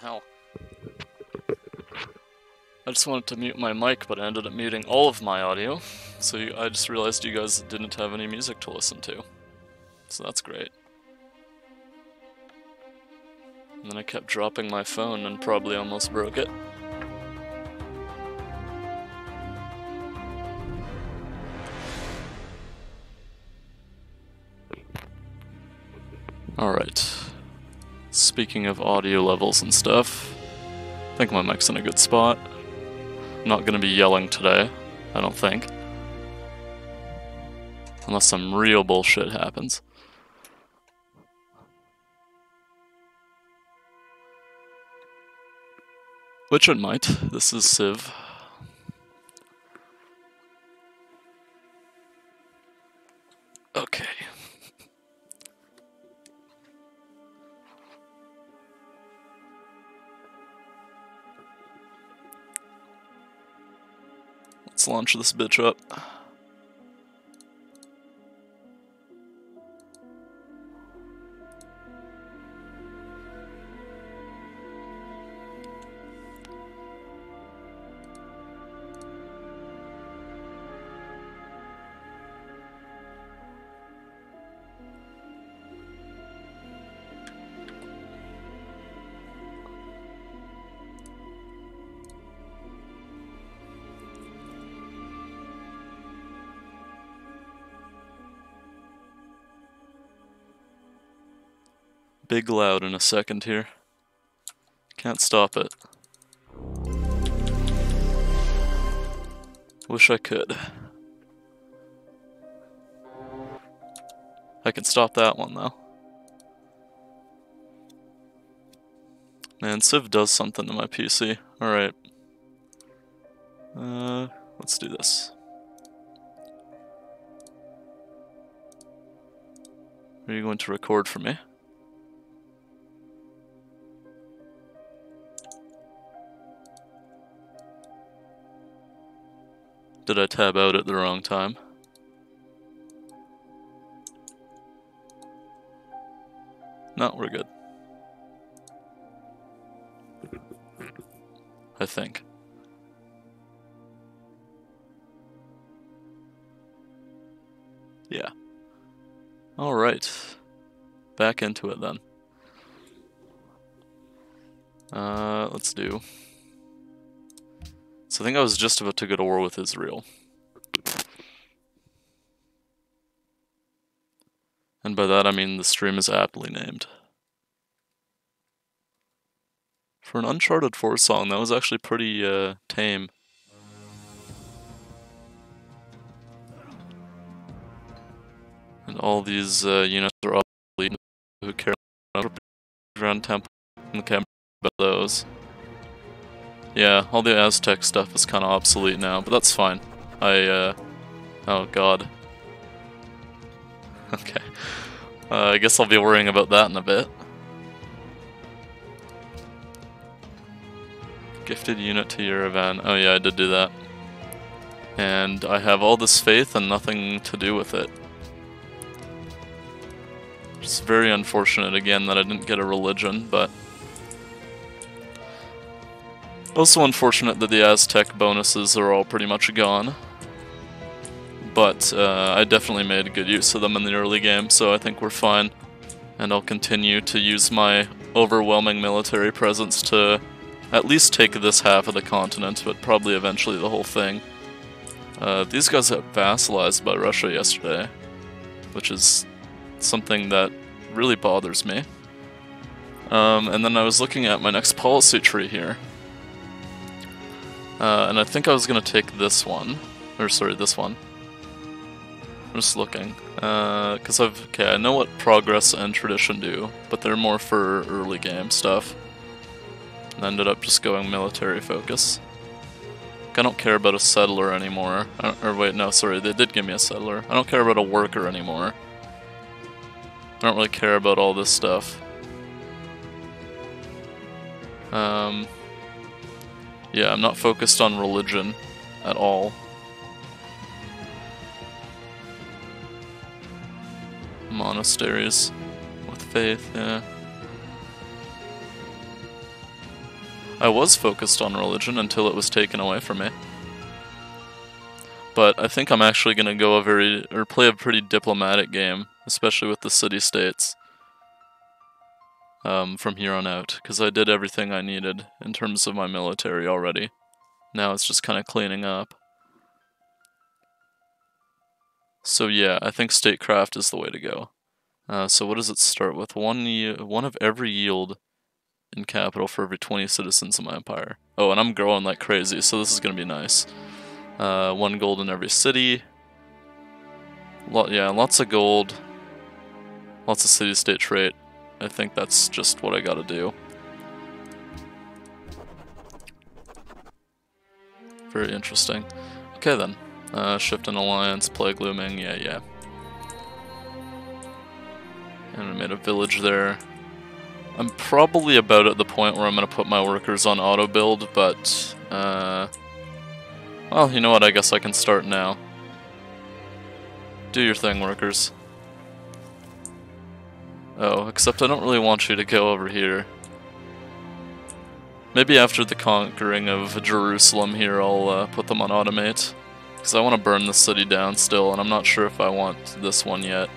hell? I just wanted to mute my mic, but I ended up muting all of my audio. So I just realized you guys didn't have any music to listen to. So that's great. And then I kept dropping my phone and probably almost broke it. Alright. Speaking of audio levels and stuff, I think my mic's in a good spot. I'm not gonna be yelling today, I don't think. Unless some real bullshit happens. Which it might. This is Civ. Launch this bitch up. Big loud in a second here. Can't stop it. Wish I could. I can stop that one though. Man, Civ does something to my PC. Alright. Uh, let's do this. Are you going to record for me? Did I tab out at the wrong time? No, we're good. I think. Yeah. Alright. Back into it then. Uh, let's do... So I think I was just about to go to war with Israel. And by that I mean the stream is aptly named. For an Uncharted 4 song, that was actually pretty uh, tame. And all these uh, units are obsolete who care around temple and the camera about those. Yeah, all the Aztec stuff is kind of obsolete now, but that's fine. I, uh... Oh god. Okay. Uh, I guess I'll be worrying about that in a bit. Gifted unit to Yerevan. Oh yeah, I did do that. And I have all this faith and nothing to do with it. It's very unfortunate again that I didn't get a religion, but... Also unfortunate that the Aztec bonuses are all pretty much gone. But uh, I definitely made good use of them in the early game, so I think we're fine. And I'll continue to use my overwhelming military presence to at least take this half of the continent, but probably eventually the whole thing. Uh, these guys got vassalized by Russia yesterday, which is something that really bothers me. Um, and then I was looking at my next policy tree here, uh, and I think I was to take this one. Or, sorry, this one. I'm just looking. Because uh, I've... Okay, I know what progress and tradition do, but they're more for early game stuff. And I ended up just going military focus. I don't care about a settler anymore. or wait, no, sorry, they did give me a settler. I don't care about a worker anymore. I don't really care about all this stuff. Um, yeah, I'm not focused on religion at all. Monasteries with faith, yeah. I was focused on religion until it was taken away from me. But I think I'm actually going to go a very, or play a pretty diplomatic game, especially with the city-states, um, from here on out, because I did everything I needed in terms of my military already. Now it's just kind of cleaning up. So yeah, I think statecraft is the way to go. Uh, so what does it start with? One, one of every yield in capital for every 20 citizens in my empire. Oh, and I'm growing like crazy, so this is going to be nice. Uh, one gold in every city. Lot, yeah, lots of gold. Lots of city-state trait. I think that's just what I gotta do. Very interesting. Okay then. Uh, shift an alliance, plague looming, yeah, yeah. And I made a village there. I'm probably about at the point where I'm going to put my workers on auto build, but, uh, well, you know what, I guess I can start now. Do your thing, workers. Oh, except I don't really want you to go over here. Maybe after the conquering of Jerusalem here, I'll uh, put them on automate. Because I want to burn the city down still, and I'm not sure if I want this one yet.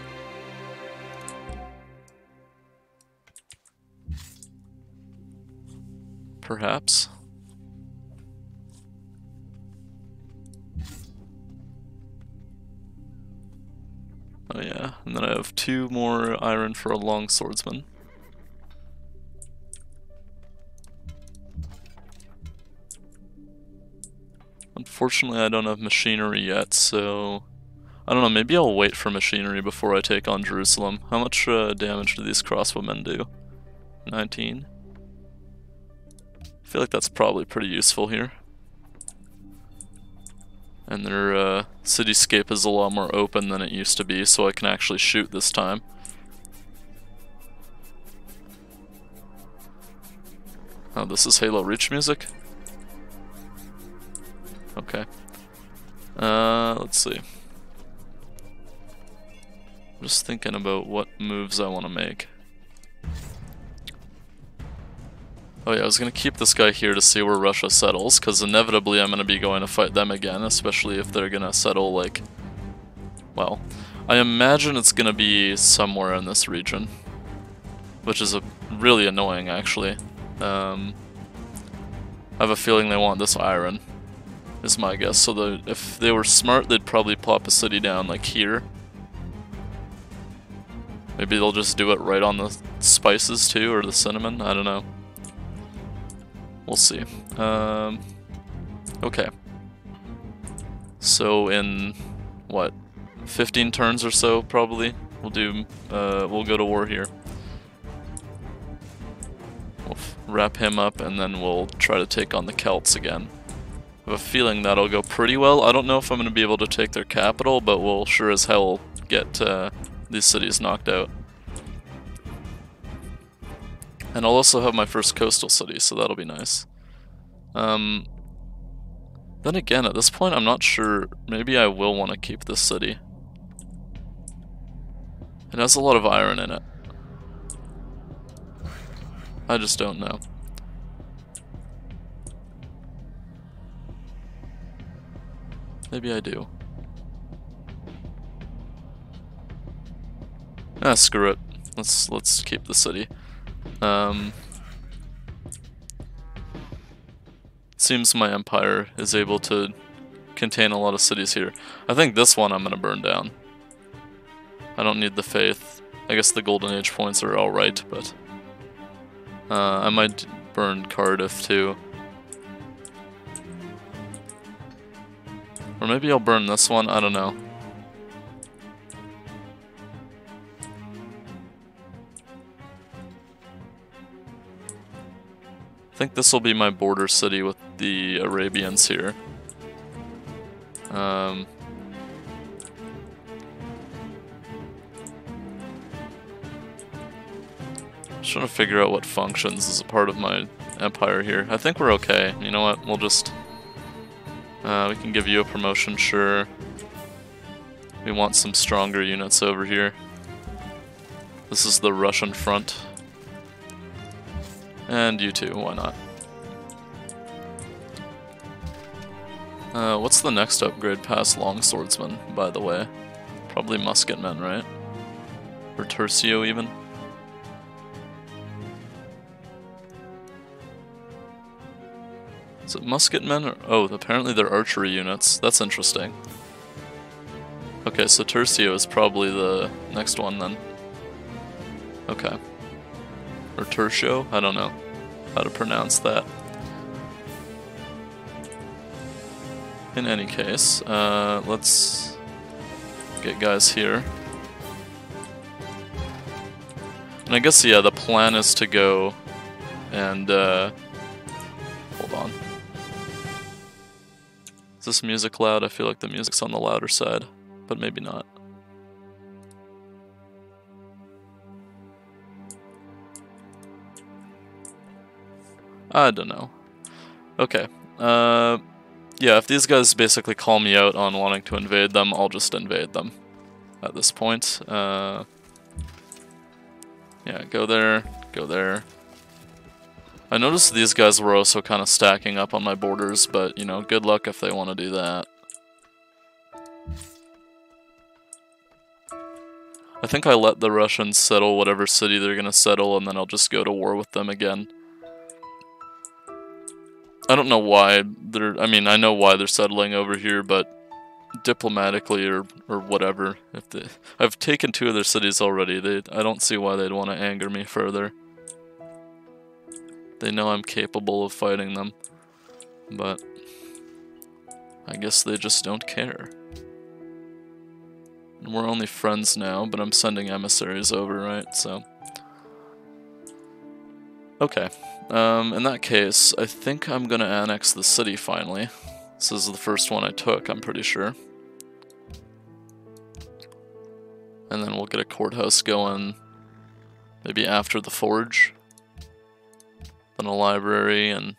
perhaps. Oh yeah, and then I have two more iron for a long swordsman. Unfortunately, I don't have machinery yet, so... I don't know, maybe I'll wait for machinery before I take on Jerusalem. How much uh, damage do these crossbowmen do? 19? I feel like that's probably pretty useful here. And their uh, cityscape is a lot more open than it used to be, so I can actually shoot this time. Oh, this is Halo Reach music? Okay. Uh, let's see. I'm just thinking about what moves I want to make. Oh yeah, I was gonna keep this guy here to see where Russia settles, because inevitably I'm gonna be going to fight them again, especially if they're gonna settle, like... Well, I imagine it's gonna be somewhere in this region. Which is a, really annoying, actually. Um, I have a feeling they want this iron, is my guess. So the, if they were smart, they'd probably plop a city down, like here. Maybe they'll just do it right on the spices, too, or the cinnamon, I don't know. We'll see. Um, okay. So in, what, 15 turns or so, probably, we'll do, uh, we'll go to war here. We'll wrap him up, and then we'll try to take on the Celts again. I have a feeling that'll go pretty well. I don't know if I'm going to be able to take their capital, but we'll sure as hell get uh, these cities knocked out. And I'll also have my first coastal city, so that'll be nice. Um, then again, at this point, I'm not sure. Maybe I will want to keep this city. It has a lot of iron in it. I just don't know. Maybe I do. Ah, screw it. Let's let's keep the city. Um, seems my empire is able to contain a lot of cities here. I think this one I'm going to burn down. I don't need the faith. I guess the golden age points are alright, but... Uh, I might burn Cardiff too. Or maybe I'll burn this one, I don't know. Think this will be my border city with the Arabians here. Um, just trying to figure out what functions as a part of my empire here. I think we're okay. You know what? We'll just... Uh, we can give you a promotion, sure. We want some stronger units over here. This is the Russian front. And you too, why not? Uh, what's the next upgrade past Longswordsman, by the way? Probably Musketmen, right? Or Tercio, even? Is it Musketmen? Or oh, apparently they're archery units. That's interesting. Okay, so Tercio is probably the next one, then. Okay. Or Tertio? I don't know how to pronounce that. In any case, uh, let's get guys here. And I guess, yeah, the plan is to go and, uh, hold on. Is this music loud? I feel like the music's on the louder side, but maybe not. I don't know. Okay. Uh, yeah, if these guys basically call me out on wanting to invade them, I'll just invade them at this point. Uh, yeah, go there, go there. I noticed these guys were also kind of stacking up on my borders, but, you know, good luck if they want to do that. I think I let the Russians settle whatever city they're going to settle, and then I'll just go to war with them again. I don't know why they're. I mean, I know why they're settling over here, but diplomatically or or whatever. If they, I've taken two of their cities already, they I don't see why they'd want to anger me further. They know I'm capable of fighting them, but I guess they just don't care. We're only friends now, but I'm sending emissaries over, right? So. Okay. Um, in that case, I think I'm gonna annex the city finally. This is the first one I took, I'm pretty sure. And then we'll get a courthouse going maybe after the forge. Then a library, and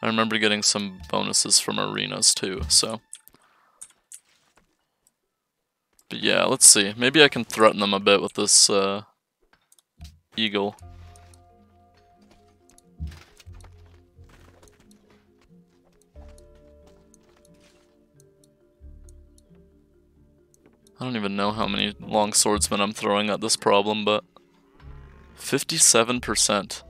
I remember getting some bonuses from arenas too, so. But yeah, let's see. Maybe I can threaten them a bit with this uh, eagle. I don't even know how many long swordsmen I'm throwing at this problem, but 57%.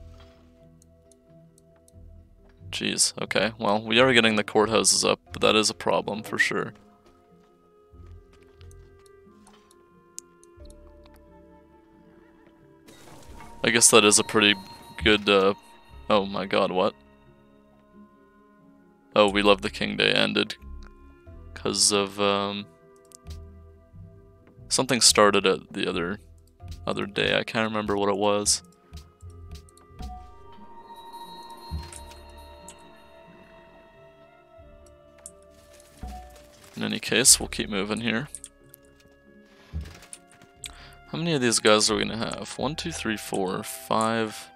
Jeez, okay. Well, we are getting the courthouses up, but that is a problem for sure. I guess that is a pretty good, uh... Oh my god, what? Oh, we love the King Day ended. Because of, um... Something started it the other other day. I can't remember what it was. In any case, we'll keep moving here. How many of these guys are we gonna have? One, two, three, four, five,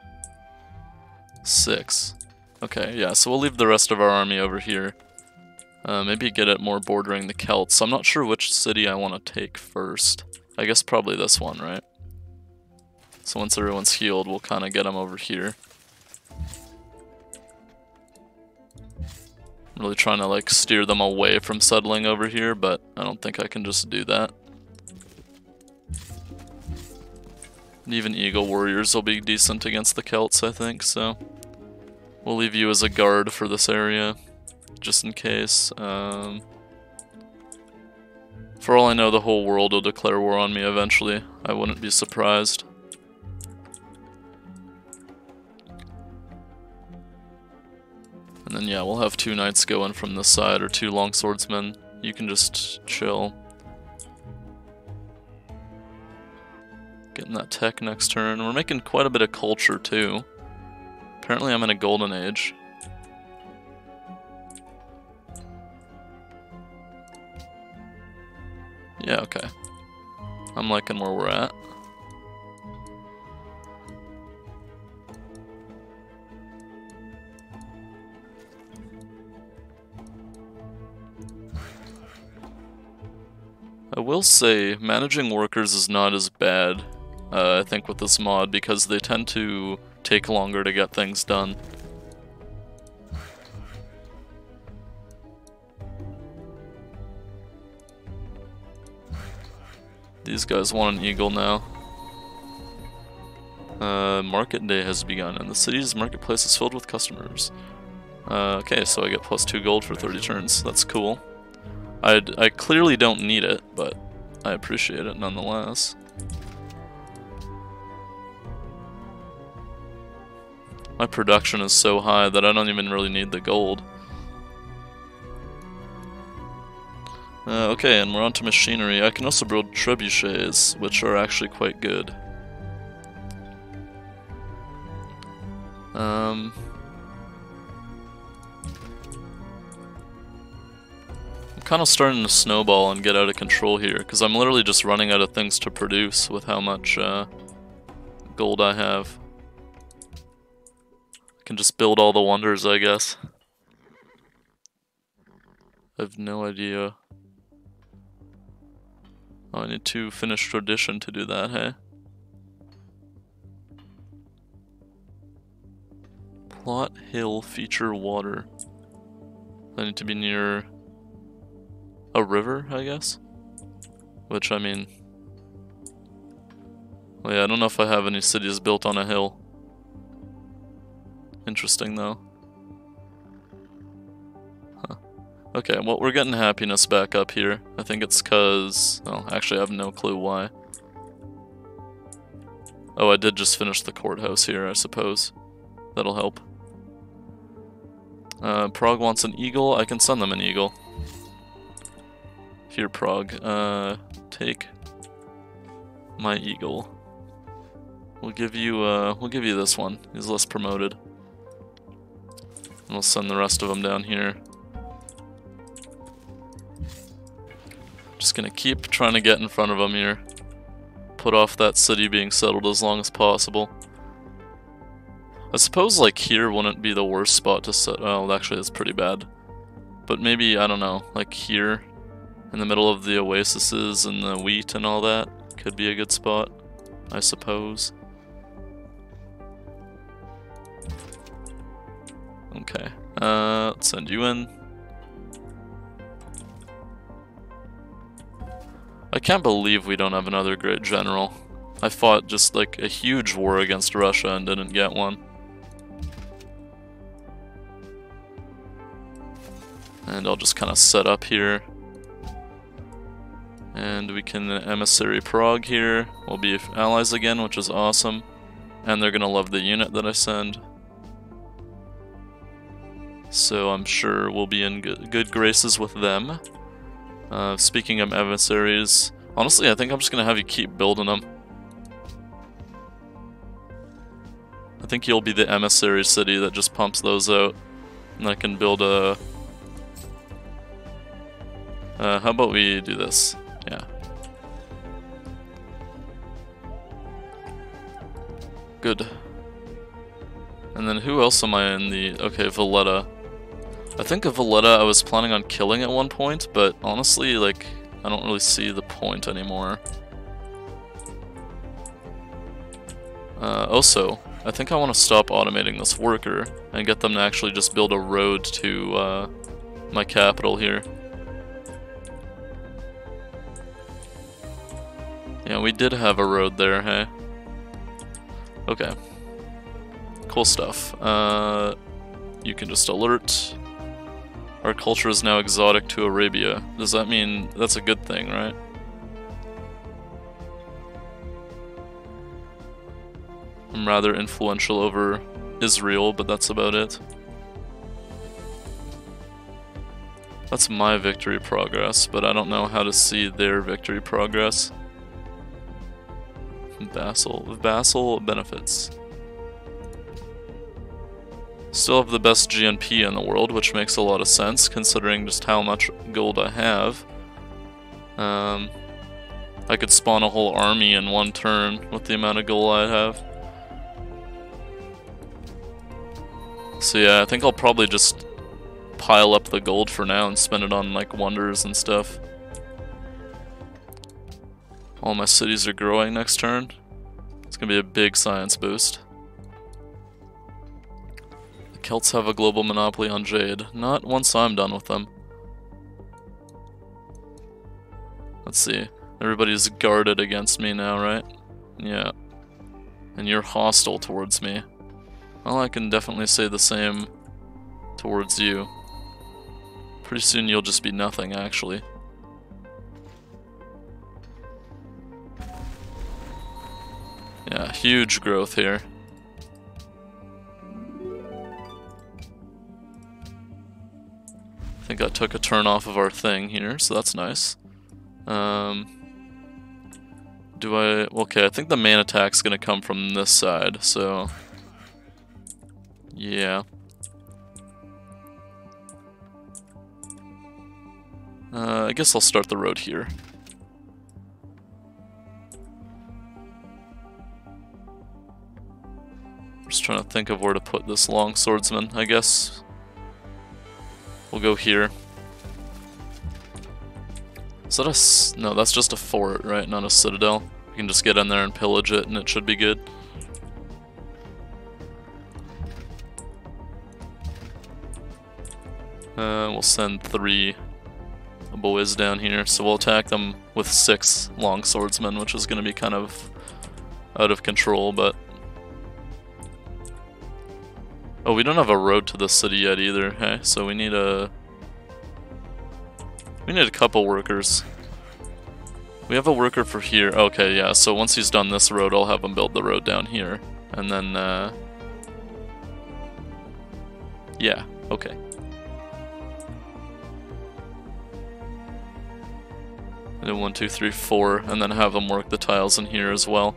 six. Okay, yeah, so we'll leave the rest of our army over here. Uh, maybe get it more bordering the Celts. I'm not sure which city I want to take first. I guess probably this one, right? So once everyone's healed, we'll kind of get them over here. I'm really trying to like steer them away from settling over here, but I don't think I can just do that. And even Eagle Warriors will be decent against the Celts, I think, so... We'll leave you as a guard for this area just in case. Um, for all I know, the whole world will declare war on me eventually. I wouldn't be surprised. And then yeah, we'll have two knights going from this side, or two longswordsmen. You can just chill. Getting that tech next turn. We're making quite a bit of culture too. Apparently I'm in a golden age. Yeah, okay. I'm liking where we're at. I will say, managing workers is not as bad, uh, I think, with this mod, because they tend to take longer to get things done. These guys want an eagle now. Uh, market day has begun, and the city's marketplace is filled with customers. Uh, okay, so I get plus 2 gold for 30 turns. That's cool. i I clearly don't need it, but I appreciate it nonetheless. My production is so high that I don't even really need the gold. Uh, okay, and we're on to machinery. I can also build trebuchets, which are actually quite good. Um... I'm kind of starting to snowball and get out of control here, because I'm literally just running out of things to produce with how much uh, gold I have. I can just build all the wonders, I guess. I have no idea Oh, I need to finish tradition to do that, hey? Plot hill feature water. I need to be near a river, I guess? Which, I mean... Well, yeah, I don't know if I have any cities built on a hill. Interesting, though. Okay, well, we're getting happiness back up here. I think it's because... Well, actually, I have no clue why. Oh, I did just finish the courthouse here, I suppose. That'll help. Uh, Prague wants an eagle. I can send them an eagle. Here, Prague. Uh, take my eagle. We'll give you, uh, we'll give you this one. He's less promoted. And we'll send the rest of them down here. Just gonna keep trying to get in front of them here. Put off that city being settled as long as possible. I suppose like here wouldn't be the worst spot to set. well actually that's pretty bad. But maybe, I don't know, like here in the middle of the oases and the wheat and all that could be a good spot, I suppose. Okay, uh, let's send you in. I can't believe we don't have another great general. I fought just like a huge war against Russia and didn't get one. And I'll just kind of set up here. And we can uh, emissary Prague here. We'll be allies again, which is awesome. And they're gonna love the unit that I send. So I'm sure we'll be in good, good graces with them. Uh, speaking of emissaries, honestly, I think I'm just gonna have you keep building them. I think you'll be the emissary city that just pumps those out. And I can build a... Uh, how about we do this? Yeah. Good. And then who else am I in the... Okay, Valletta. I think of Valletta I was planning on killing at one point, but honestly, like, I don't really see the point anymore. Uh, also, I think I want to stop automating this worker and get them to actually just build a road to uh, my capital here. Yeah, we did have a road there, hey? Okay. Cool stuff. Uh, you can just alert our culture is now exotic to Arabia. Does that mean that's a good thing, right? I'm rather influential over Israel, but that's about it. That's my victory progress, but I don't know how to see their victory progress. Vassal, vassal benefits. Still have the best GNP in the world, which makes a lot of sense considering just how much gold I have. Um, I could spawn a whole army in one turn with the amount of gold I have. So yeah, I think I'll probably just pile up the gold for now and spend it on like wonders and stuff. All my cities are growing next turn. It's gonna be a big science boost. Celts have a global monopoly on Jade. Not once I'm done with them. Let's see. Everybody's guarded against me now, right? Yeah. And you're hostile towards me. Well, I can definitely say the same towards you. Pretty soon you'll just be nothing, actually. Yeah, huge growth here. I think I took a turn off of our thing here, so that's nice. Um, do I... Okay, I think the main attack's gonna come from this side, so... Yeah. Uh, I guess I'll start the road here. Just trying to think of where to put this long swordsman, I guess. We'll go here. Is that a... no, that's just a fort, right? Not a citadel. We can just get in there and pillage it and it should be good. Uh, we'll send three boys down here, so we'll attack them with six long swordsmen, which is going to be kind of out of control, but... Oh, we don't have a road to the city yet either, hey? So we need a... We need a couple workers. We have a worker for here. Okay, yeah, so once he's done this road, I'll have him build the road down here. And then, uh... Yeah, okay. And one, two, three, four, and then have them work the tiles in here as well.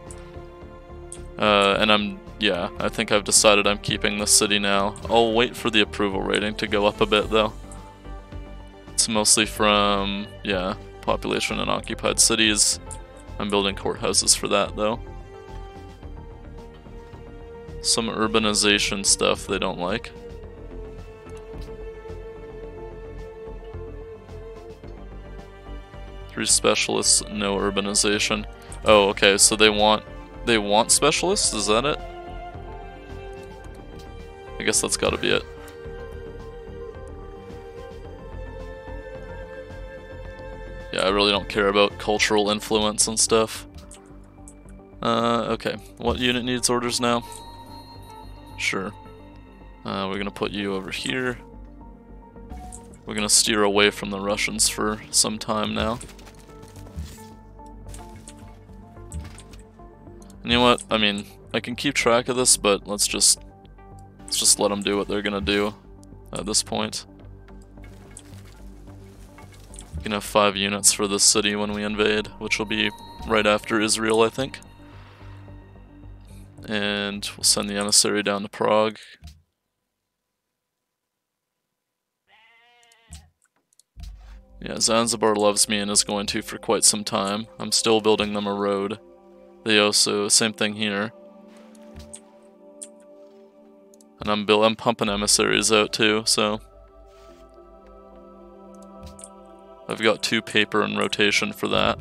Uh, and I'm, yeah, I think I've decided I'm keeping the city now. I'll wait for the approval rating to go up a bit though. It's mostly from, yeah, population in occupied cities. I'm building courthouses for that, though. Some urbanization stuff they don't like. Three specialists, no urbanization. Oh, okay, so they want they want specialists, is that it? I guess that's gotta be it. Yeah, I really don't care about cultural influence and stuff. Uh, okay. What unit needs orders now? Sure. Uh, we're gonna put you over here. We're gonna steer away from the Russians for some time now. And you know what? I mean, I can keep track of this, but let's just let's just let them do what they're gonna do at this point. We can have five units for this city when we invade, which will be right after Israel, I think. And we'll send the emissary down to Prague. Yeah, Zanzibar loves me and is going to for quite some time. I'm still building them a road. They also, same thing here. And I'm, I'm pumping emissaries out too, so... I've got two paper in rotation for that.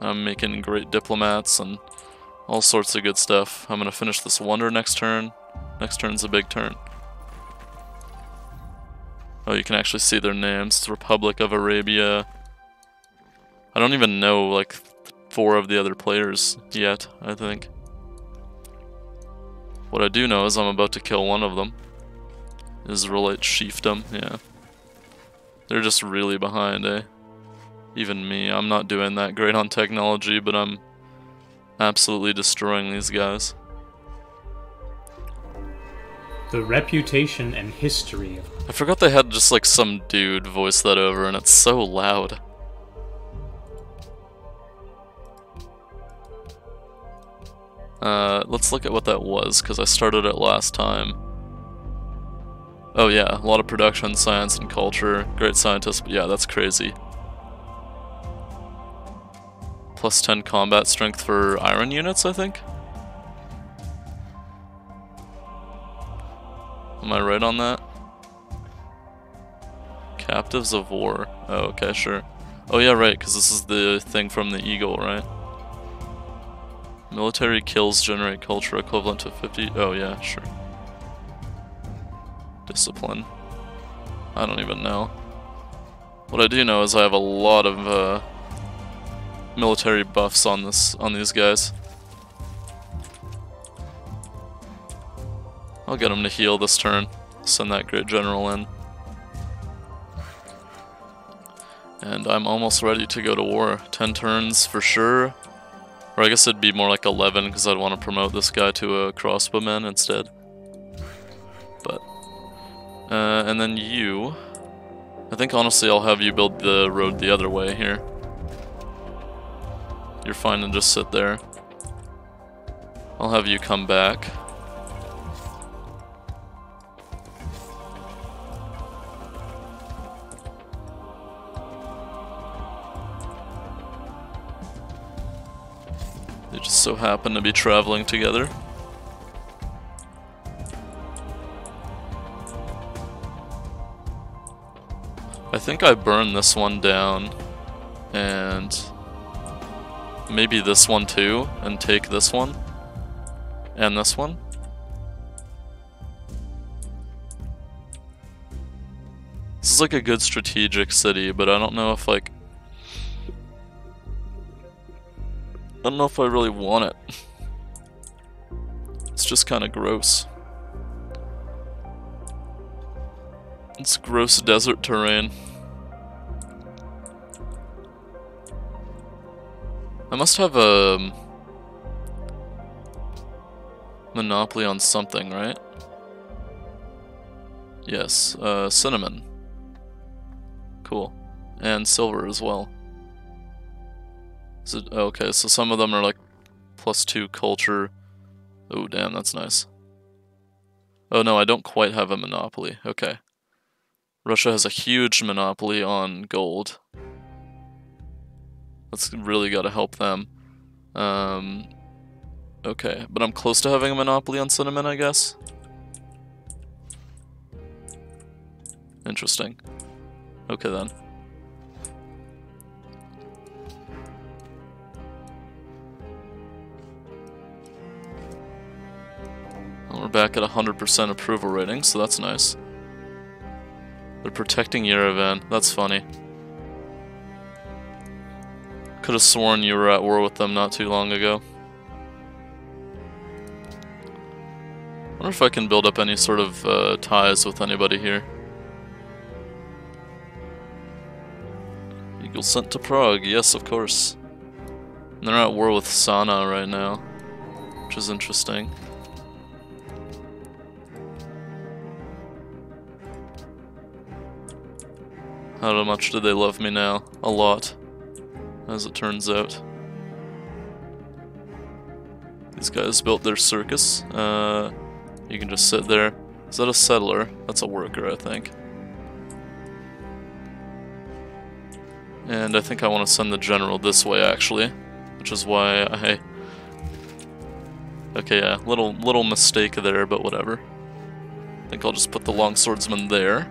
I'm making great diplomats and all sorts of good stuff. I'm gonna finish this wonder next turn. Next turn's a big turn. Oh, you can actually see their names. It's Republic of Arabia. I don't even know, like, four of the other players yet, I think. What I do know is I'm about to kill one of them. Israelite chiefdom, yeah. They're just really behind, eh? Even me, I'm not doing that great on technology, but I'm absolutely destroying these guys. The reputation and history of... I forgot they had just like some dude voice that over and it's so loud. Uh, let's look at what that was, because I started it last time. Oh yeah, a lot of production, science, and culture. Great scientist, but yeah, that's crazy. Plus 10 combat strength for iron units, I think? Am I right on that? Captives of War. Oh, okay, sure. Oh yeah, right, because this is the thing from the Eagle, right? Military kills generate culture equivalent to 50... Oh yeah, sure. Discipline. I don't even know. What I do know is I have a lot of uh, military buffs on this on these guys. I'll get him to heal this turn. Send that great general in. And I'm almost ready to go to war. 10 turns for sure. Or I guess it'd be more like 11 because I'd want to promote this guy to a crossbowman instead. But, uh, and then you, I think honestly I'll have you build the road the other way here. You're fine to just sit there. I'll have you come back. Just so happen to be traveling together. I think I burned this one down and maybe this one too and take this one and this one. This is like a good strategic city, but I don't know if like I don't know if I really want it. It's just kind of gross. It's gross desert terrain. I must have a monopoly on something, right? Yes, uh, cinnamon. Cool. And silver as well. It, okay, so some of them are like plus two culture. Oh, damn, that's nice. Oh no, I don't quite have a monopoly. Okay. Russia has a huge monopoly on gold. That's really got to help them. Um, okay, but I'm close to having a monopoly on cinnamon, I guess. Interesting. Okay then. Back at 100% approval rating, so that's nice. They're protecting Yerevan. That's funny. Could have sworn you were at war with them not too long ago. wonder if I can build up any sort of uh, ties with anybody here. Eagle sent to Prague, yes of course. And they're at war with Sana right now, which is interesting. How much do they love me now? A lot, as it turns out. These guys built their circus. Uh, you can just sit there. Is that a settler? That's a worker, I think. And I think I want to send the general this way, actually. Which is why I... Okay, yeah, little, little mistake there, but whatever. I think I'll just put the long swordsman there.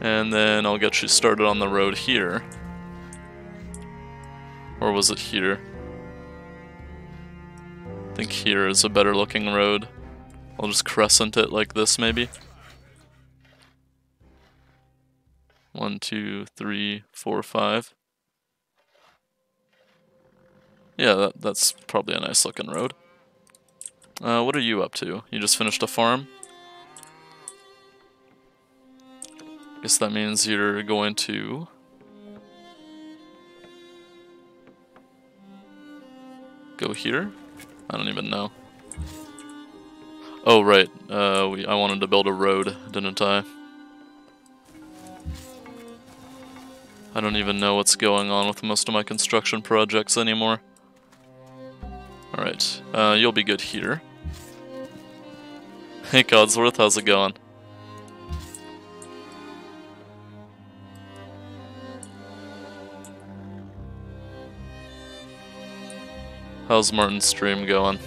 And then I'll get you started on the road here. Or was it here? I think here is a better looking road. I'll just crescent it like this maybe. One, two, three, four, five. Yeah, that, that's probably a nice looking road. Uh, what are you up to? You just finished a farm? Guess that means you're going to... Go here? I don't even know. Oh, right. Uh, we, I wanted to build a road, didn't I? I don't even know what's going on with most of my construction projects anymore. Alright, uh, you'll be good here. Hey Codsworth, how's it going? How's Martin's stream going?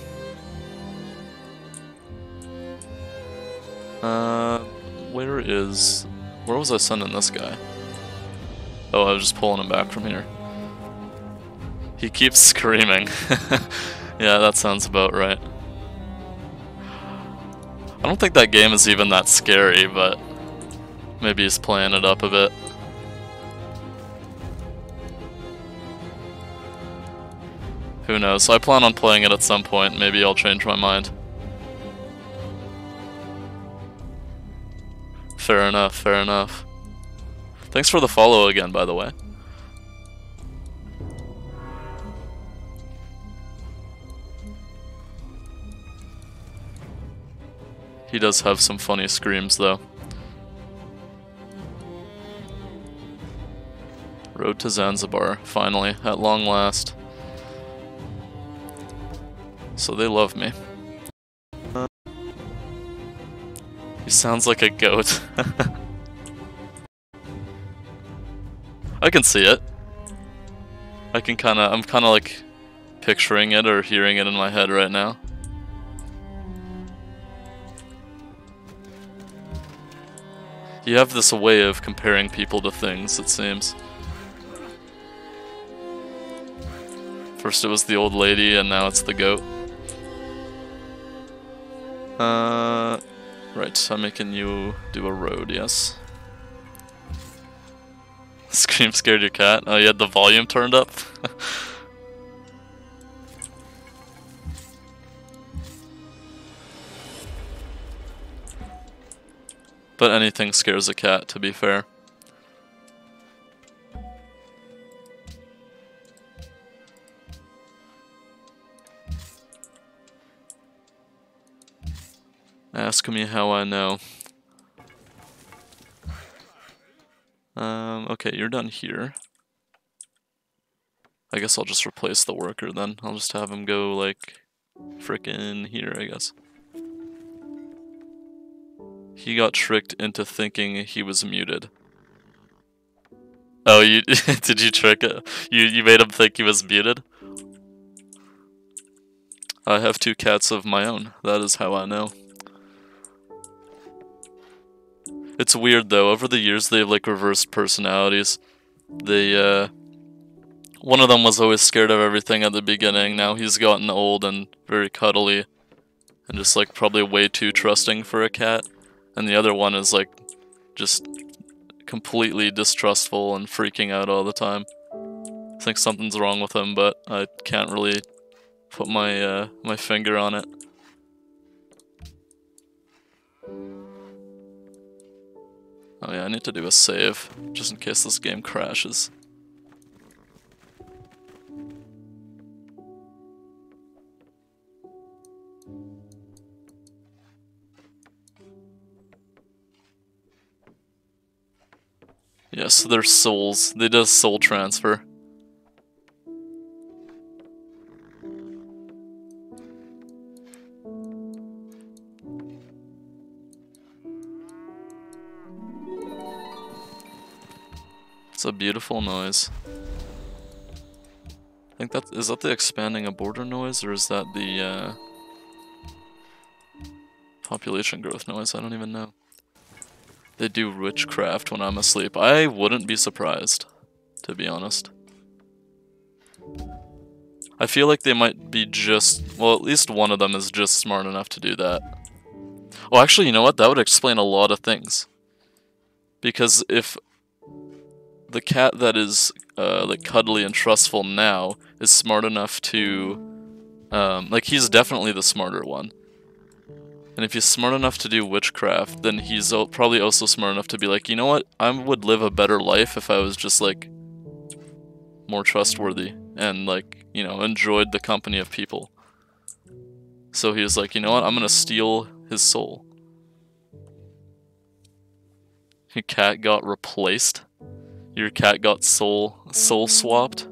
Uh, where is... Where was I sending this guy? Oh, I was just pulling him back from here. He keeps screaming. yeah, that sounds about right. I don't think that game is even that scary, but maybe he's playing it up a bit. Who knows? I plan on playing it at some point. Maybe I'll change my mind. Fair enough, fair enough. Thanks for the follow again, by the way. He does have some funny screams, though. Road to Zanzibar, finally, at long last. So they love me. he sounds like a goat. I can see it. I can kinda, I'm kinda like picturing it or hearing it in my head right now. You have this way of comparing people to things, it seems. First it was the old lady, and now it's the goat. Uh, right, I'm making you do a road, yes. Scream scared your cat? Oh, you had the volume turned up? But anything scares a cat, to be fair. Ask me how I know. Um, okay, you're done here. I guess I'll just replace the worker then. I'll just have him go, like, frickin' here, I guess. He got tricked into thinking he was muted. Oh, you did you trick it? You you made him think he was muted? I have two cats of my own. That is how I know. It's weird though. Over the years, they've like reversed personalities. They uh, one of them was always scared of everything at the beginning. Now he's gotten old and very cuddly, and just like probably way too trusting for a cat and the other one is like just completely distrustful and freaking out all the time. I think something's wrong with him, but I can't really put my uh, my finger on it. Oh yeah, I need to do a save, just in case this game crashes. Yes, they're souls. They do soul transfer. It's a beautiful noise. I think that is that the expanding a border noise or is that the uh, population growth noise? I don't even know. They do witchcraft when I'm asleep. I wouldn't be surprised, to be honest. I feel like they might be just, well at least one of them is just smart enough to do that. Oh actually, you know what? That would explain a lot of things. Because if the cat that is uh, like cuddly and trustful now is smart enough to, um, like he's definitely the smarter one. And if he's smart enough to do witchcraft, then he's probably also smart enough to be like, you know what? I would live a better life if I was just like more trustworthy and like, you know, enjoyed the company of people. So he was like, you know what? I'm gonna steal his soul. Cat got replaced. Your cat got soul soul swapped.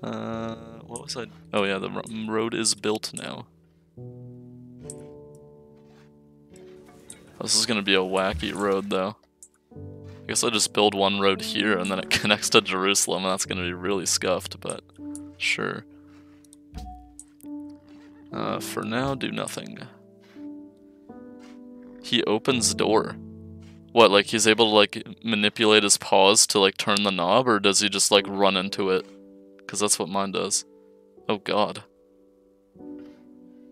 Uh what was I? Oh yeah, the road is built now. This is gonna be a wacky road though. I guess I just build one road here and then it connects to Jerusalem and that's gonna be really scuffed, but sure. Uh, for now, do nothing he opens the door. What, like he's able to like manipulate his paws to like turn the knob or does he just like run into it? Cause that's what mine does. Oh god.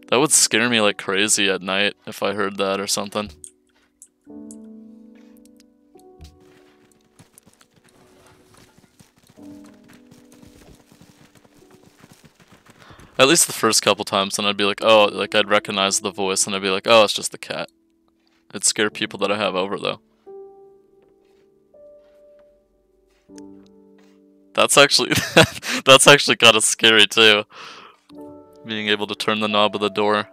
That would scare me like crazy at night if I heard that or something. At least the first couple times, and I'd be like, oh, like I'd recognize the voice, and I'd be like, oh, it's just the cat. It'd scare people that I have over, though. That's actually, that's actually kind of scary, too. Being able to turn the knob of the door.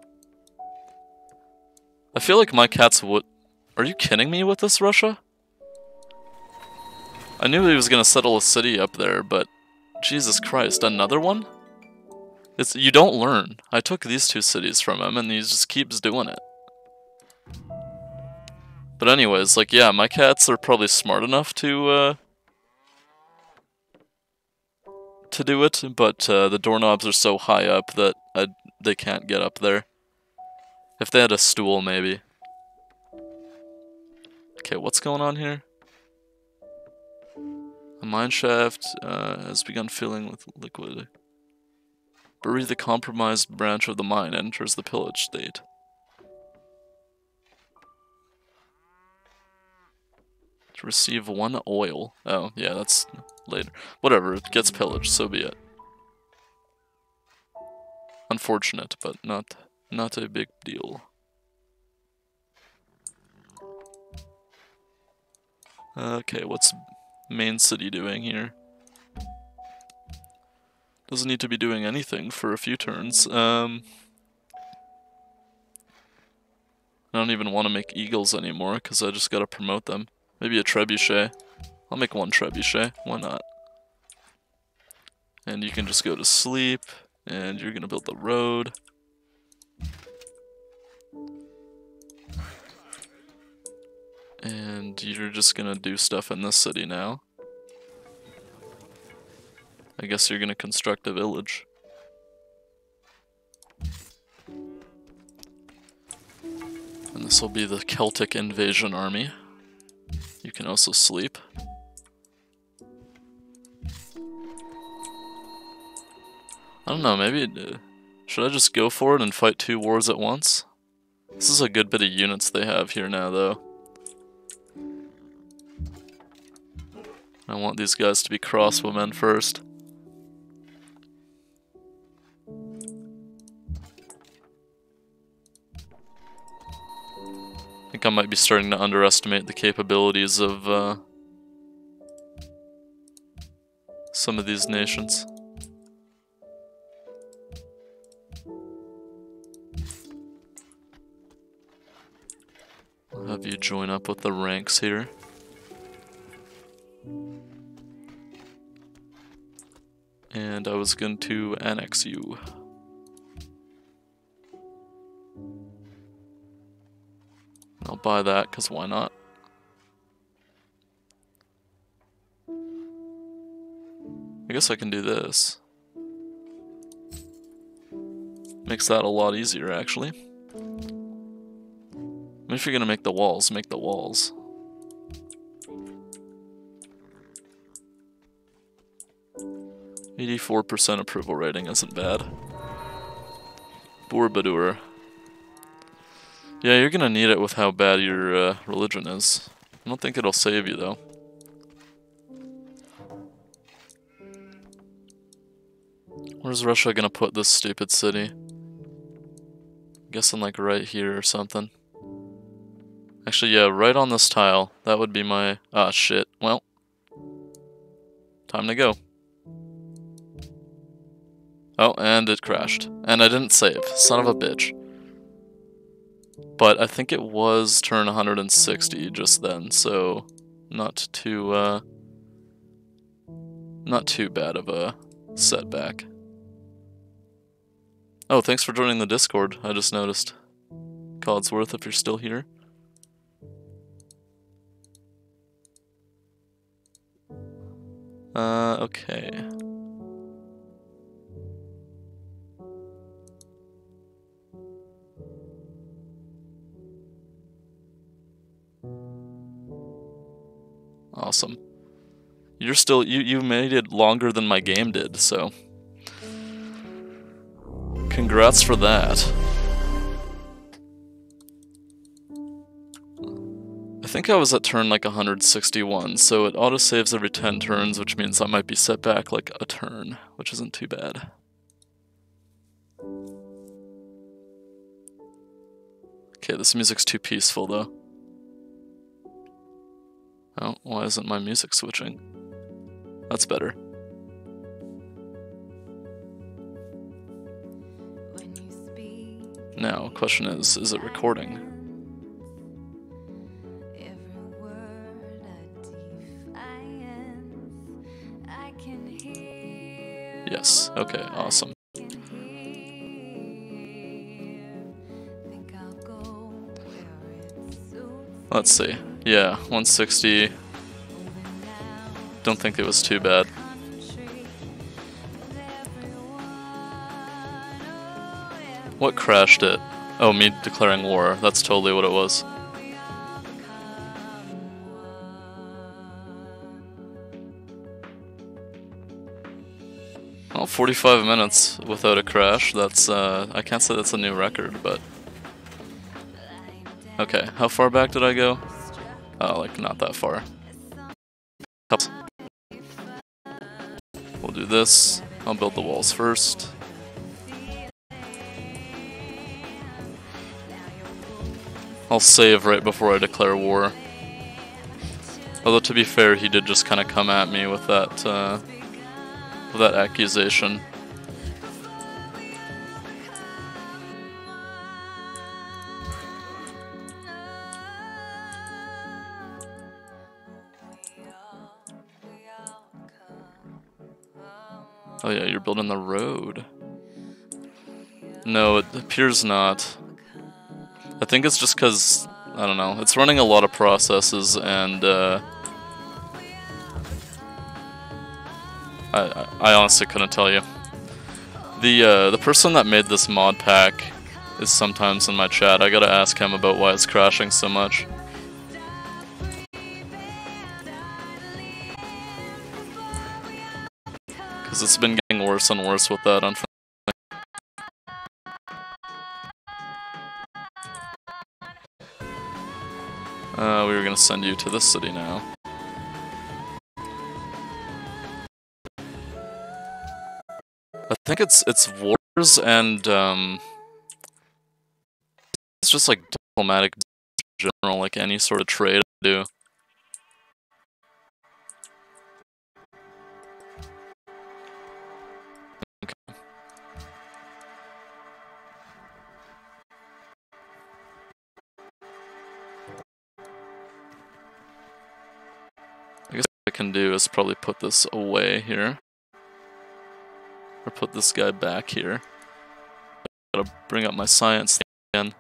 I feel like my cats would... Are you kidding me with this, Russia? I knew he was gonna settle a city up there, but... Jesus Christ, another one? It's you don't learn. I took these two cities from him, and he just keeps doing it. But anyways, like, yeah, my cats are probably smart enough to, uh... To do it, but uh, the doorknobs are so high up that I, they can't get up there. If they had a stool, maybe. Okay, what's going on here? A mine shaft uh, has begun filling with liquid. Bury the compromised branch of the mine enters the pillage state. To receive one oil. Oh, yeah, that's later. Whatever, it gets pillaged, so be it. Unfortunate, but not not a big deal. Okay, what's main city doing here? Doesn't need to be doing anything for a few turns. Um, I don't even want to make eagles anymore, because I just gotta promote them. Maybe a trebuchet. I'll make one trebuchet, why not? And you can just go to sleep, and you're gonna build the road. And you're just gonna do stuff in this city now. I guess you're gonna construct a village. And this will be the Celtic invasion army. You can also sleep. I don't know, maybe... Uh, should I just go for it and fight two wars at once? This is a good bit of units they have here now, though. I want these guys to be crossbowmen first. Think I might be starting to underestimate the capabilities of uh, some of these nations. I'll have you join up with the ranks here. And I was going to annex you. I'll buy that, because why not? I guess I can do this. Makes that a lot easier, actually. I mean, if you're gonna make the walls, make the walls. Eighty-four percent approval rating isn't bad. Borobudur. Yeah, you're gonna need it with how bad your uh, religion is. I don't think it'll save you, though. Where's Russia gonna put this stupid city? I'm guessing like right here or something. Actually, yeah, right on this tile. That would be my... Ah, shit. Well. Time to go. Oh, and it crashed. And I didn't save. Son of a bitch. But I think it was turn 160 just then, so not too, uh, not too bad of a setback. Oh, thanks for joining the Discord, I just noticed. Codsworth, if you're still here. Uh, okay. Awesome. You're still you you made it longer than my game did, so congrats for that. I think I was at turn like 161, so it autosaves every 10 turns, which means I might be set back like a turn, which isn't too bad. Okay, this music's too peaceful though. Oh, why isn't my music switching? That's better. Now, question is, is it recording? Yes, okay, awesome. Let's see. Yeah, 160. Don't think it was too bad. What crashed it? Oh, me declaring war. That's totally what it was. Well, 45 minutes without a crash. That's, uh, I can't say that's a new record, but... Okay, how far back did I go? Oh, like, not that far. We'll do this. I'll build the walls first. I'll save right before I declare war. Although to be fair, he did just kind of come at me with that, uh, with that accusation. Oh yeah, you're building the road. No, it appears not. I think it's just because, I don't know, it's running a lot of processes and uh, I, I honestly couldn't tell you. The, uh, the person that made this mod pack is sometimes in my chat. I gotta ask him about why it's crashing so much. Because it's been getting worse and worse with that, unfortunately. Uh, we were gonna send you to this city now. I think it's it's wars and um, it's just like diplomatic general, like any sort of trade I do. I can do is probably put this away here. Or put this guy back here. Gotta bring up my science again.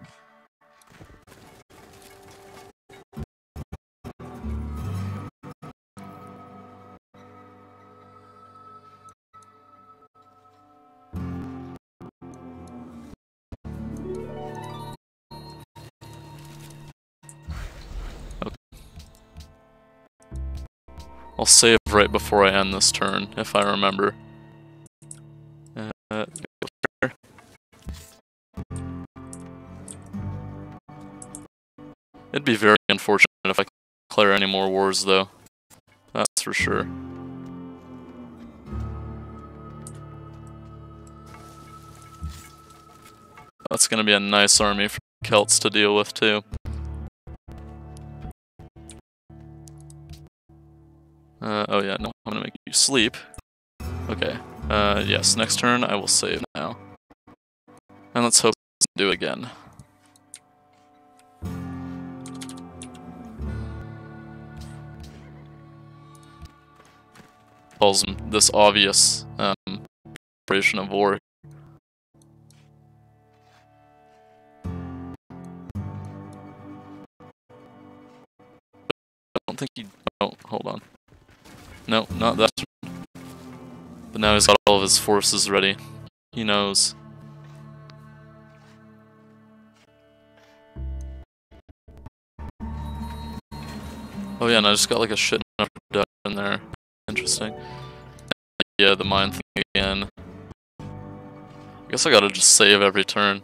Save right before I end this turn, if I remember. Uh, It'd be very unfortunate if I declare any more wars, though. That's for sure. That's gonna be a nice army for Celts to deal with, too. Uh, oh yeah, no, I'm gonna make you sleep. Okay, uh, yes, next turn I will save now. And let's hope it doesn't do again. Calls this obvious um, operation of war. I don't think he. Oh, hold on. No, not that But now he's got all of his forces ready. He knows. Oh yeah, and I just got like a shit in there. Interesting. Yeah, the mine thing again. I guess I gotta just save every turn.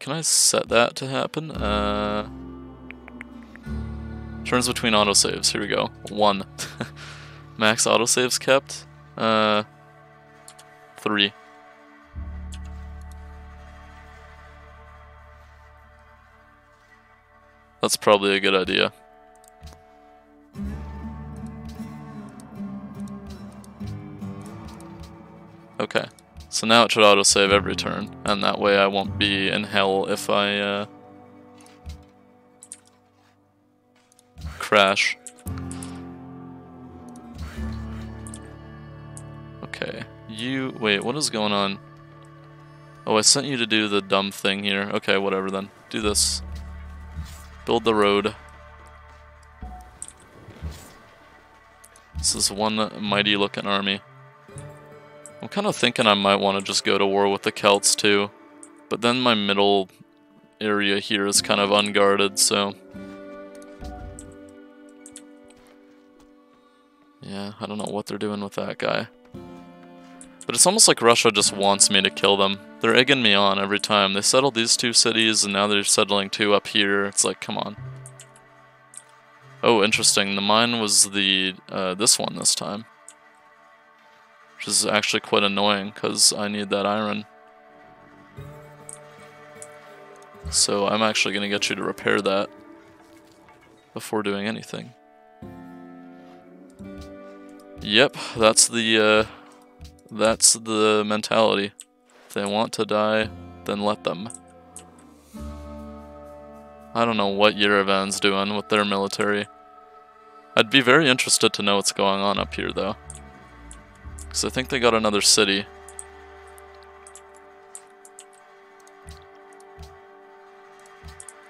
Can I set that to happen? Uh... Turns between autosaves. Here we go. One. Max autosaves kept. Uh, three. That's probably a good idea. Okay, so now it should autosave every turn, and that way I won't be in hell if I uh, crash. Okay, you, wait, what is going on? Oh, I sent you to do the dumb thing here. Okay, whatever then. Do this. Build the road. This is one mighty looking army. I'm kind of thinking I might want to just go to war with the Celts too. But then my middle area here is kind of unguarded, so... Yeah, I don't know what they're doing with that guy. But it's almost like Russia just wants me to kill them. They're egging me on every time. They settled these two cities, and now they're settling two up here. It's like, come on. Oh, interesting. The mine was the uh, this one this time. Which is actually quite annoying, because I need that iron. So I'm actually going to get you to repair that before doing anything. Yep, that's the, uh, that's the mentality. If they want to die, then let them. I don't know what Yerevan's doing with their military. I'd be very interested to know what's going on up here, though. Because I think they got another city.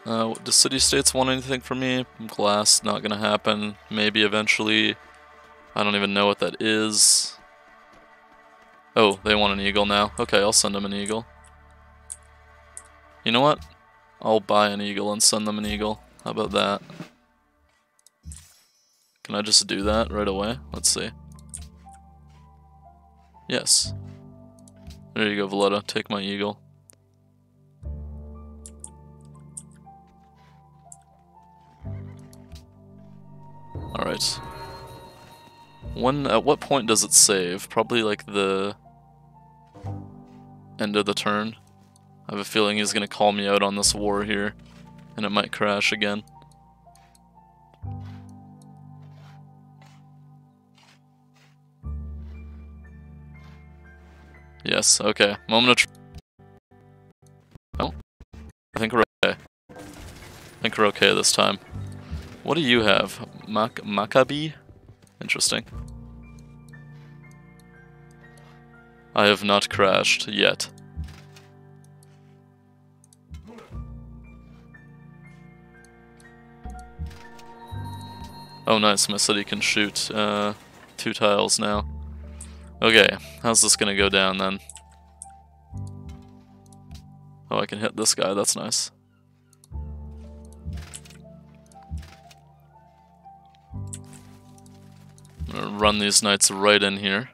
Uh, does City States want anything from me? Glass, not gonna happen. Maybe eventually. I don't even know what that is. Oh, they want an eagle now. Okay, I'll send them an eagle. You know what? I'll buy an eagle and send them an eagle. How about that? Can I just do that right away? Let's see. Yes. There you go, Valletta. Take my eagle. Alright. When, at what point does it save? Probably like the end of the turn. I have a feeling he's gonna call me out on this war here, and it might crash again. Yes, okay. Moment of Oh. I think we're okay. I think we're okay this time. What do you have? Mac Maccabi? Interesting. I have not crashed yet. Oh nice, my city can shoot uh, two tiles now. Okay, how's this gonna go down then? Oh, I can hit this guy, that's nice. Run these knights right in here.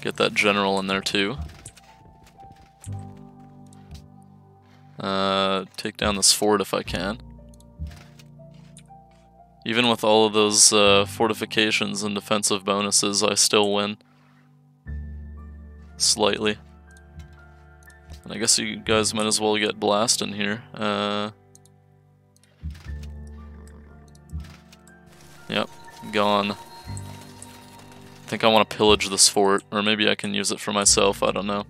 Get that general in there too. Uh, take down this fort if I can. Even with all of those uh, fortifications and defensive bonuses, I still win. Slightly. And I guess you guys might as well get blasting here. Uh, yep, gone. I think I want to pillage this fort, or maybe I can use it for myself, I don't know.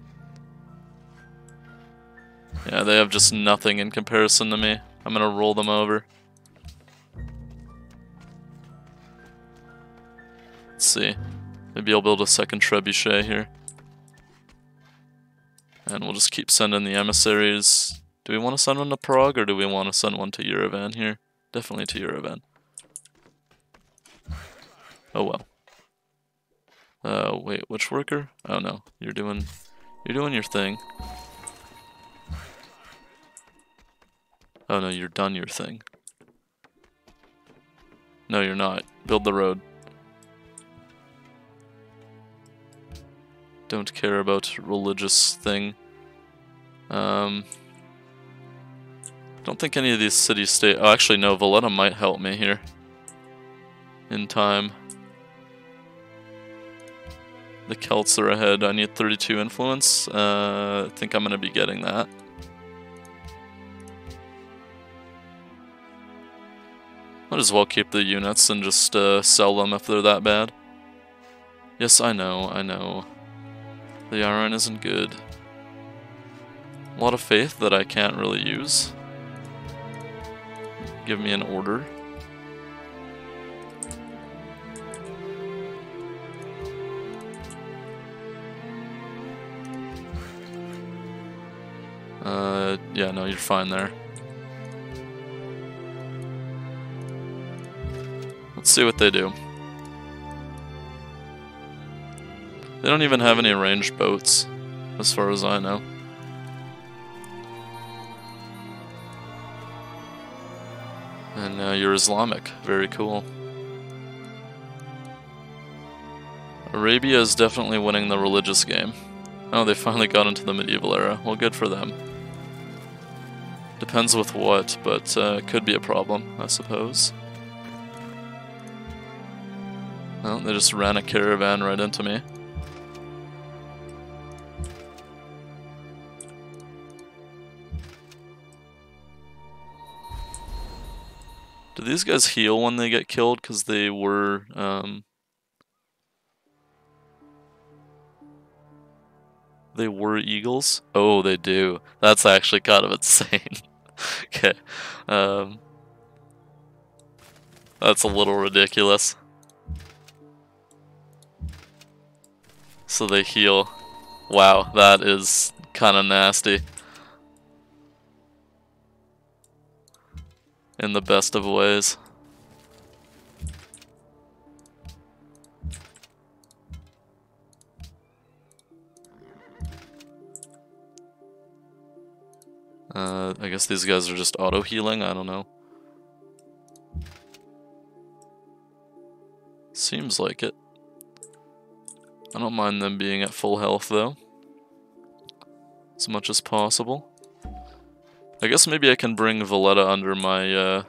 Yeah, they have just nothing in comparison to me. I'm gonna roll them over. Let's see. Maybe I'll build a second trebuchet here. And we'll just keep sending the emissaries. Do we want to send one to Prague or do we want to send one to Yerevan here? Definitely to Yerevan. Oh well. Uh, wait, which worker? Oh no, you're doing, you're doing your thing. Oh no, you're done your thing. No, you're not. Build the road. don't care about religious thing. Um, don't think any of these cities stay. Oh, actually, no. Valletta might help me here. In time. The Celts are ahead. I need 32 influence. Uh, I think I'm going to be getting that. Might as well keep the units and just uh, sell them if they're that bad. Yes, I know, I know. The iron isn't good. A lot of faith that I can't really use. Give me an order. Uh, yeah, no, you're fine there. Let's see what they do. They don't even have any ranged boats, as far as I know. And uh, you're Islamic. Very cool. Arabia is definitely winning the religious game. Oh, they finally got into the medieval era. Well, good for them. Depends with what, but uh, could be a problem, I suppose. Well, they just ran a caravan right into me. Do these guys heal when they get killed? Because they were, um... They were eagles? Oh, they do. That's actually kind of insane. okay. Um... That's a little ridiculous. So they heal. Wow, that is kind of nasty. in the best of ways. Uh, I guess these guys are just auto-healing, I don't know. Seems like it. I don't mind them being at full health though. As much as possible. I guess maybe I can bring Valletta under my uh,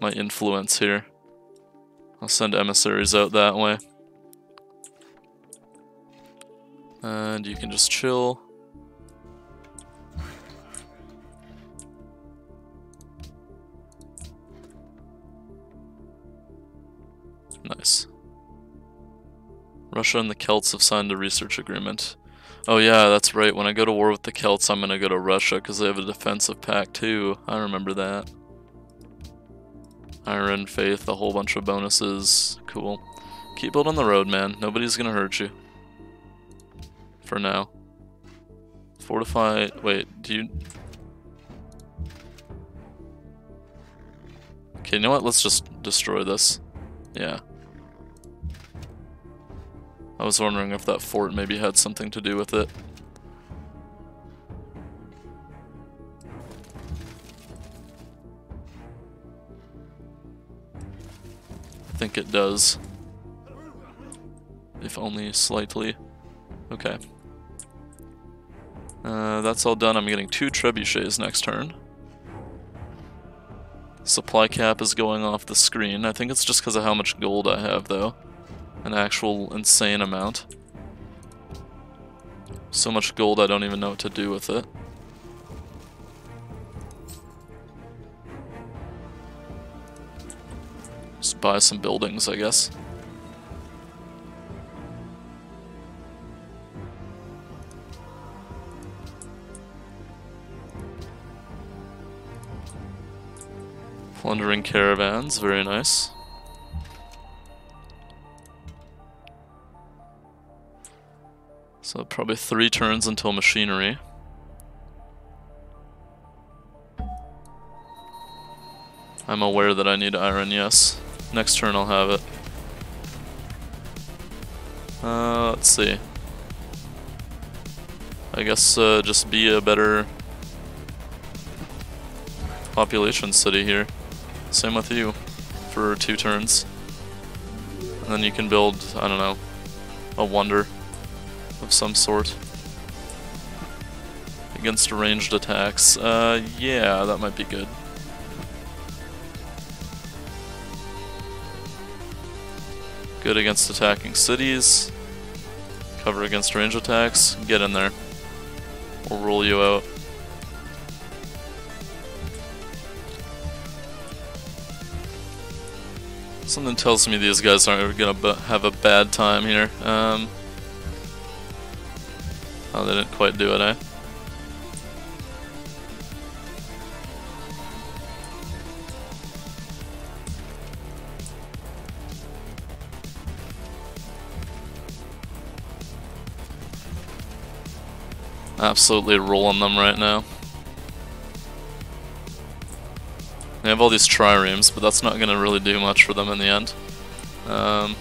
my influence here. I'll send emissaries out that way. And you can just chill. Nice. Russia and the Celts have signed a research agreement. Oh yeah, that's right. When I go to war with the Celts, I'm gonna go to Russia because they have a defensive pact too. I remember that. Iron, Faith, a whole bunch of bonuses. Cool. Keep building the road, man. Nobody's gonna hurt you. For now. Fortify... Wait, do you... Okay, you know what? Let's just destroy this. Yeah. I was wondering if that fort maybe had something to do with it. I think it does. If only slightly. Okay. Uh, that's all done. I'm getting two trebuchets next turn. Supply cap is going off the screen. I think it's just because of how much gold I have, though an actual insane amount. So much gold I don't even know what to do with it. Just buy some buildings, I guess. Plundering caravans, very nice. So probably three turns until machinery. I'm aware that I need iron, yes. Next turn I'll have it. Uh, let's see. I guess uh, just be a better population city here. Same with you for two turns. And then you can build, I don't know, a wonder of some sort. Against ranged attacks. Uh, yeah, that might be good. Good against attacking cities. Cover against range attacks. Get in there. We'll roll you out. Something tells me these guys aren't gonna have a bad time here. Um, oh, they didn't quite do it, eh? Absolutely rolling them right now. They have all these triremes, but that's not going to really do much for them in the end. Um,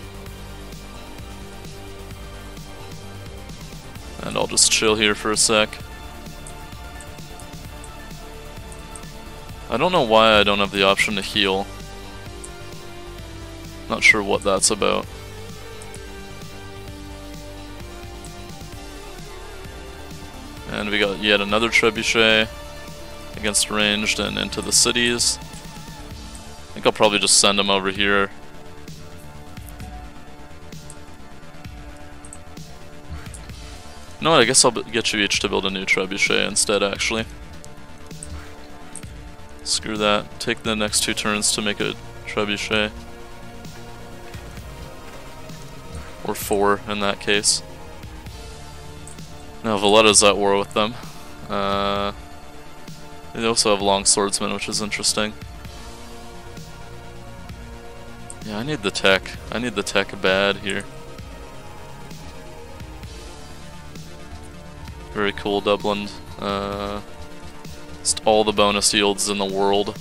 I'll just chill here for a sec. I don't know why I don't have the option to heal. Not sure what that's about. And we got yet another trebuchet against ranged and into the cities. I think I'll probably just send him over here. What, I guess I'll get you each to build a new trebuchet instead, actually. Screw that. Take the next two turns to make a trebuchet. Or four, in that case. Now Valletta's at war with them. Uh, they also have long swordsmen, which is interesting. Yeah, I need the tech. I need the tech bad here. Very cool, Dublin. Uh, just all the bonus yields in the world.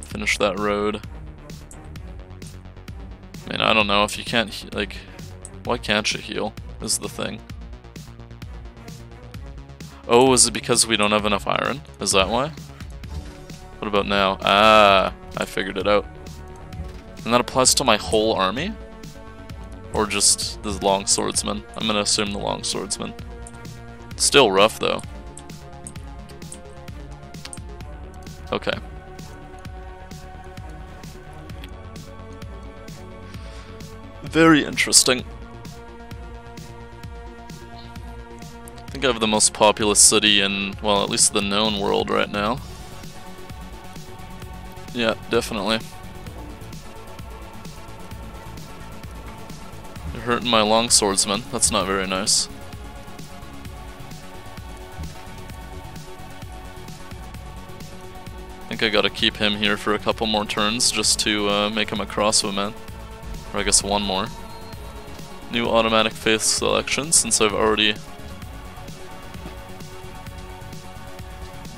Finish that road. I mean, I don't know if you can't, like, why can't you heal? is the thing. Oh, is it because we don't have enough iron? Is that why? What about now? Ah, I figured it out. And that applies to my whole army? Or just the long swordsman? I'm gonna assume the long swordsman. Still rough though. Okay. Very interesting. I think I have the most populous city in, well, at least the known world right now. Yeah, definitely. You're hurting my long swordsman. That's not very nice. I think I gotta keep him here for a couple more turns just to uh, make him a crossbowman. Or I guess one more. New automatic faith selection since I've already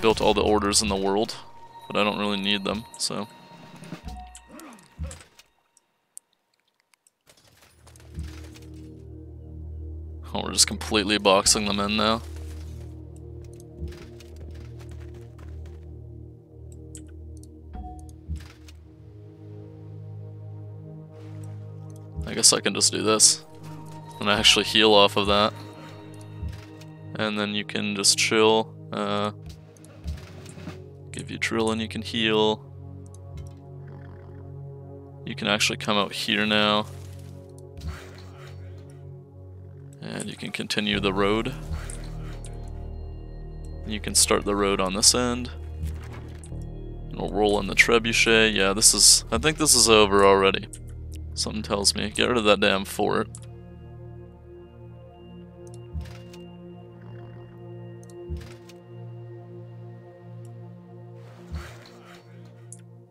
built all the orders in the world, but I don't really need them, so. Oh, we're just completely boxing them in now. I guess I can just do this. And actually heal off of that. And then you can just chill. Uh, Give you drill and you can heal. You can actually come out here now. And you can continue the road. You can start the road on this end. And we'll roll in the trebuchet. Yeah, this is... I think this is over already. Something tells me. Get rid of that damn fort.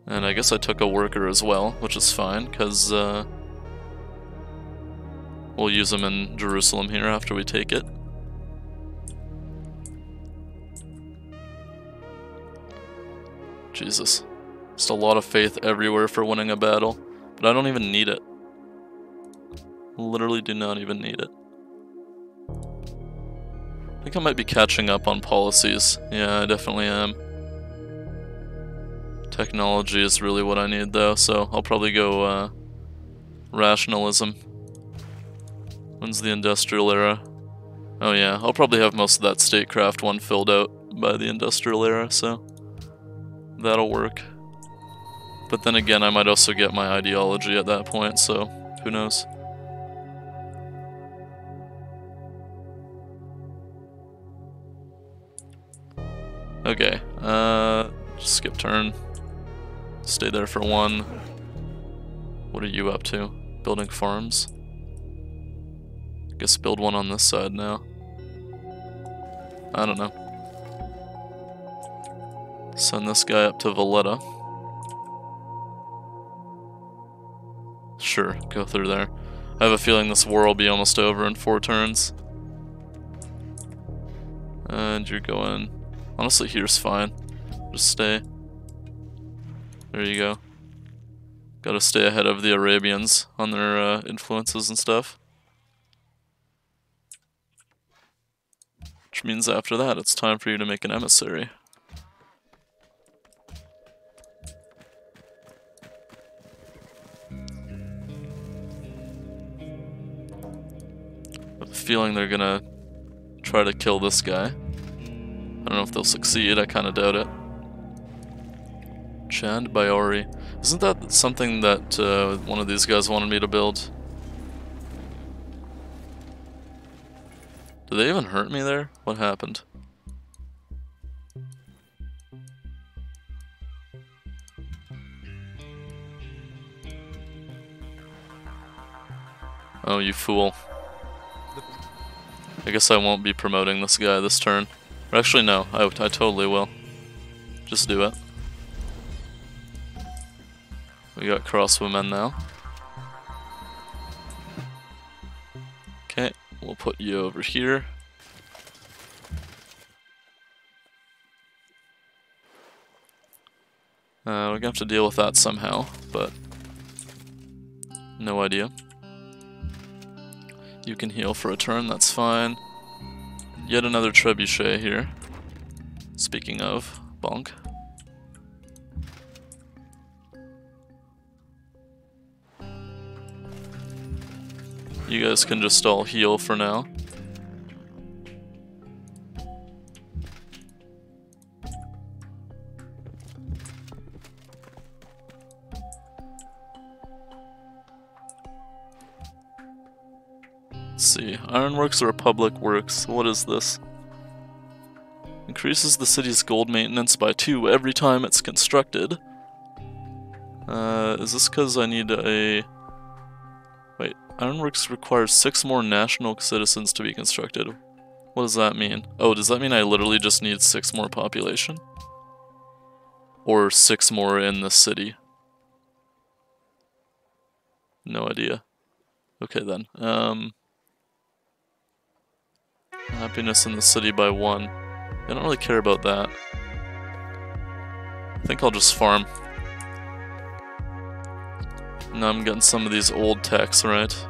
And I guess I took a worker as well, which is fine, because uh, we'll use them in Jerusalem here after we take it. Jesus. Just a lot of faith everywhere for winning a battle, but I don't even need it. Literally do not even need it. I think I might be catching up on policies. Yeah, I definitely am. Technology is really what I need though, so I'll probably go uh, rationalism. When's the industrial era? Oh yeah, I'll probably have most of that statecraft one filled out by the industrial era, so that'll work. But then again, I might also get my ideology at that point, so who knows. Okay, uh, skip turn. Stay there for one. What are you up to? Building farms? Guess build one on this side now. I don't know. Send this guy up to Valletta. Sure, go through there. I have a feeling this war will be almost over in four turns. And you're going... Honestly, here's fine. Just stay. There you go. Gotta stay ahead of the Arabians on their uh, influences and stuff. Which means after that, it's time for you to make an emissary. I have a feeling they're gonna try to kill this guy. I don't know if they'll succeed, I kinda doubt it. Chand Baori. Isn't that something that uh, one of these guys wanted me to build? Did they even hurt me there? What happened? Oh, you fool. I guess I won't be promoting this guy this turn. Or actually, no, I, I totally will. Just do it. We got crossbowmen now. We'll put you over here. Uh, we're gonna have to deal with that somehow, but no idea. You can heal for a turn, that's fine. Yet another trebuchet here. Speaking of, bonk. You guys can just all heal for now. Let's see. Ironworks or Republic Works? What is this? Increases the city's gold maintenance by two every time it's constructed. Uh, is this because I need a... Ironworks requires six more national citizens to be constructed. What does that mean? Oh, does that mean I literally just need six more population? Or six more in the city? No idea. Okay then. Um, happiness in the city by one. I don't really care about that. I think I'll just farm. Now I'm getting some of these old techs, right?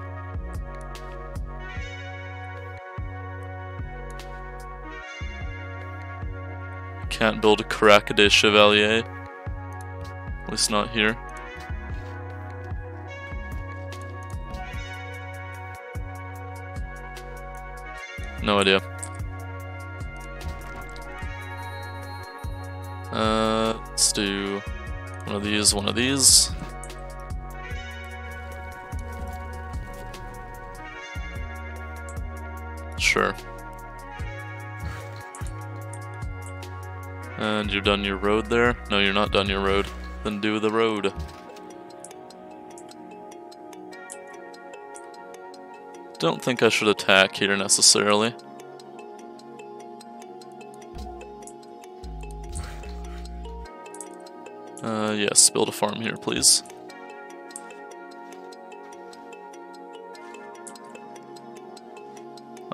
Can't build a Caracaday Chevalier. At least not here. No idea. Uh, let's do one of these, one of these. Sure. And you've done your road there? No, you're not done your road. Then do the road. Don't think I should attack here necessarily. Uh, yes, build a farm here, please.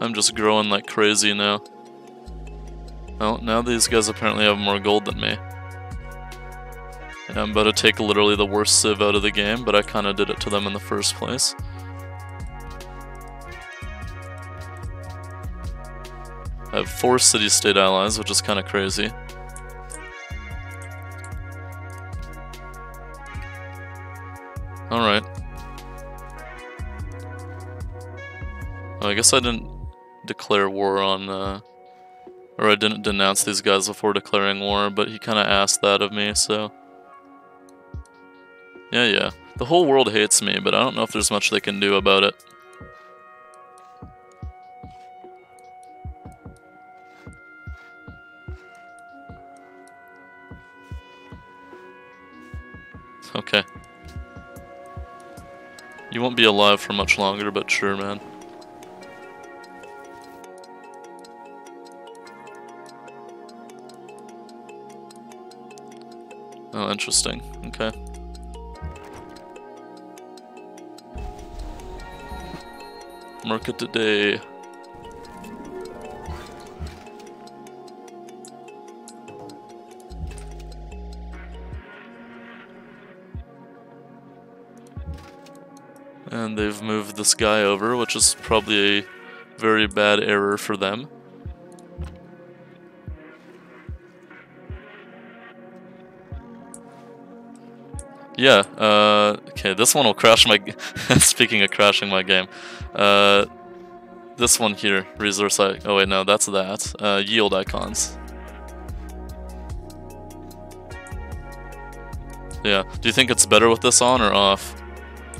I'm just growing like crazy now. Oh, now these guys apparently have more gold than me. And I'm about to take literally the worst civ out of the game, but I kinda did it to them in the first place. I have four city-state allies, which is kinda crazy. Alright. Oh, I guess I didn't declare war on, uh, or I didn't denounce these guys before declaring war, but he kind of asked that of me, so. Yeah, yeah. The whole world hates me, but I don't know if there's much they can do about it. Okay. You won't be alive for much longer, but sure, man. Oh, interesting. Okay. Market today. And they've moved this guy over, which is probably a very bad error for them. Yeah, uh, okay, this one will crash my... Speaking of crashing my game. Uh, this one here, resource... I oh wait, no, that's that. Uh, yield icons. Yeah, do you think it's better with this on or off?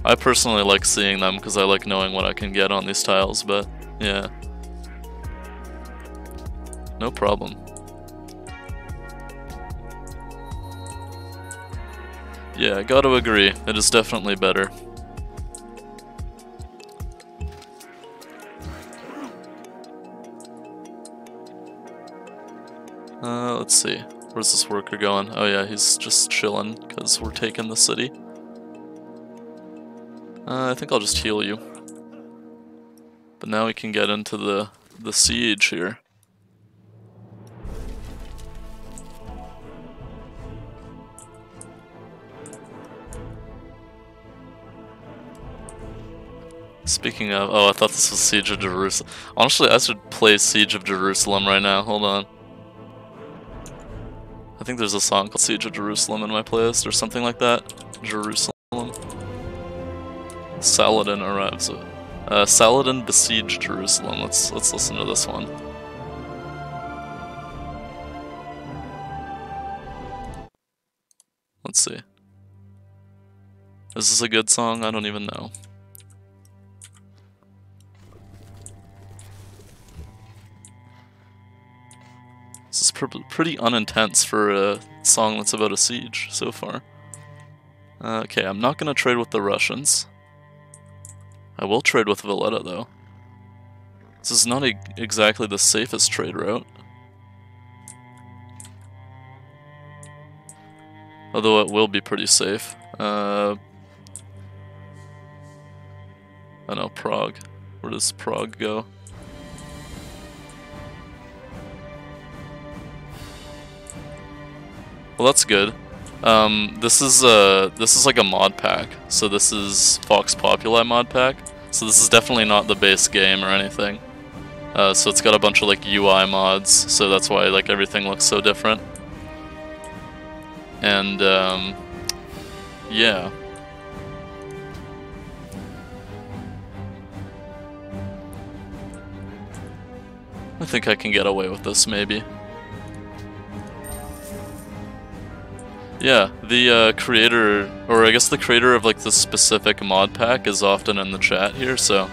I personally like seeing them because I like knowing what I can get on these tiles, but yeah. No problem. Yeah, gotta agree. It is definitely better. Uh, let's see. Where's this worker going? Oh yeah, he's just chilling because we're taking the city. Uh, I think I'll just heal you. But now we can get into the, the siege here. Speaking of, oh, I thought this was Siege of Jerusalem. Honestly, I should play Siege of Jerusalem right now. Hold on. I think there's a song called Siege of Jerusalem in my playlist or something like that. Jerusalem. Saladin arrives. Uh, Saladin besieged Jerusalem. Let's let's listen to this one. Let's see. Is this a good song? I don't even know. Pr pretty unintense for a song that's about a siege so far. Uh, okay, I'm not gonna trade with the Russians. I will trade with Valletta though. This is not exactly the safest trade route. Although it will be pretty safe. Uh, I know, Prague. Where does Prague go? Well, that's good. Um, this is uh, this is like a mod pack. So this is Vox Populi mod pack. So this is definitely not the base game or anything. Uh, so it's got a bunch of like UI mods, so that's why like everything looks so different. And um, yeah. I think I can get away with this maybe. Yeah, the uh, creator, or I guess the creator of like the specific mod pack is often in the chat here, so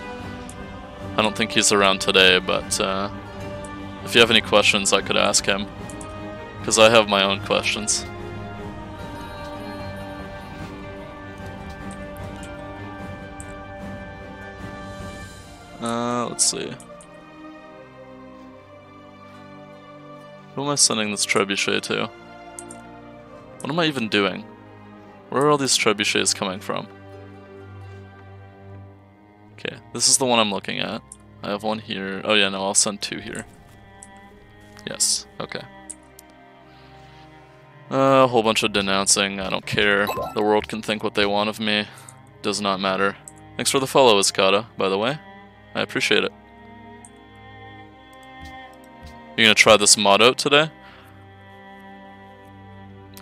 I don't think he's around today, but uh, if you have any questions, I could ask him, because I have my own questions. Uh, let's see. Who am I sending this trebuchet to? What am I even doing? Where are all these trebuchets coming from? Okay, this is the one I'm looking at. I have one here. Oh yeah, no, I'll send two here. Yes, okay. Uh, a whole bunch of denouncing, I don't care. The world can think what they want of me. Does not matter. Thanks for the follow, Escada, by the way. I appreciate it. You gonna try this mod out today?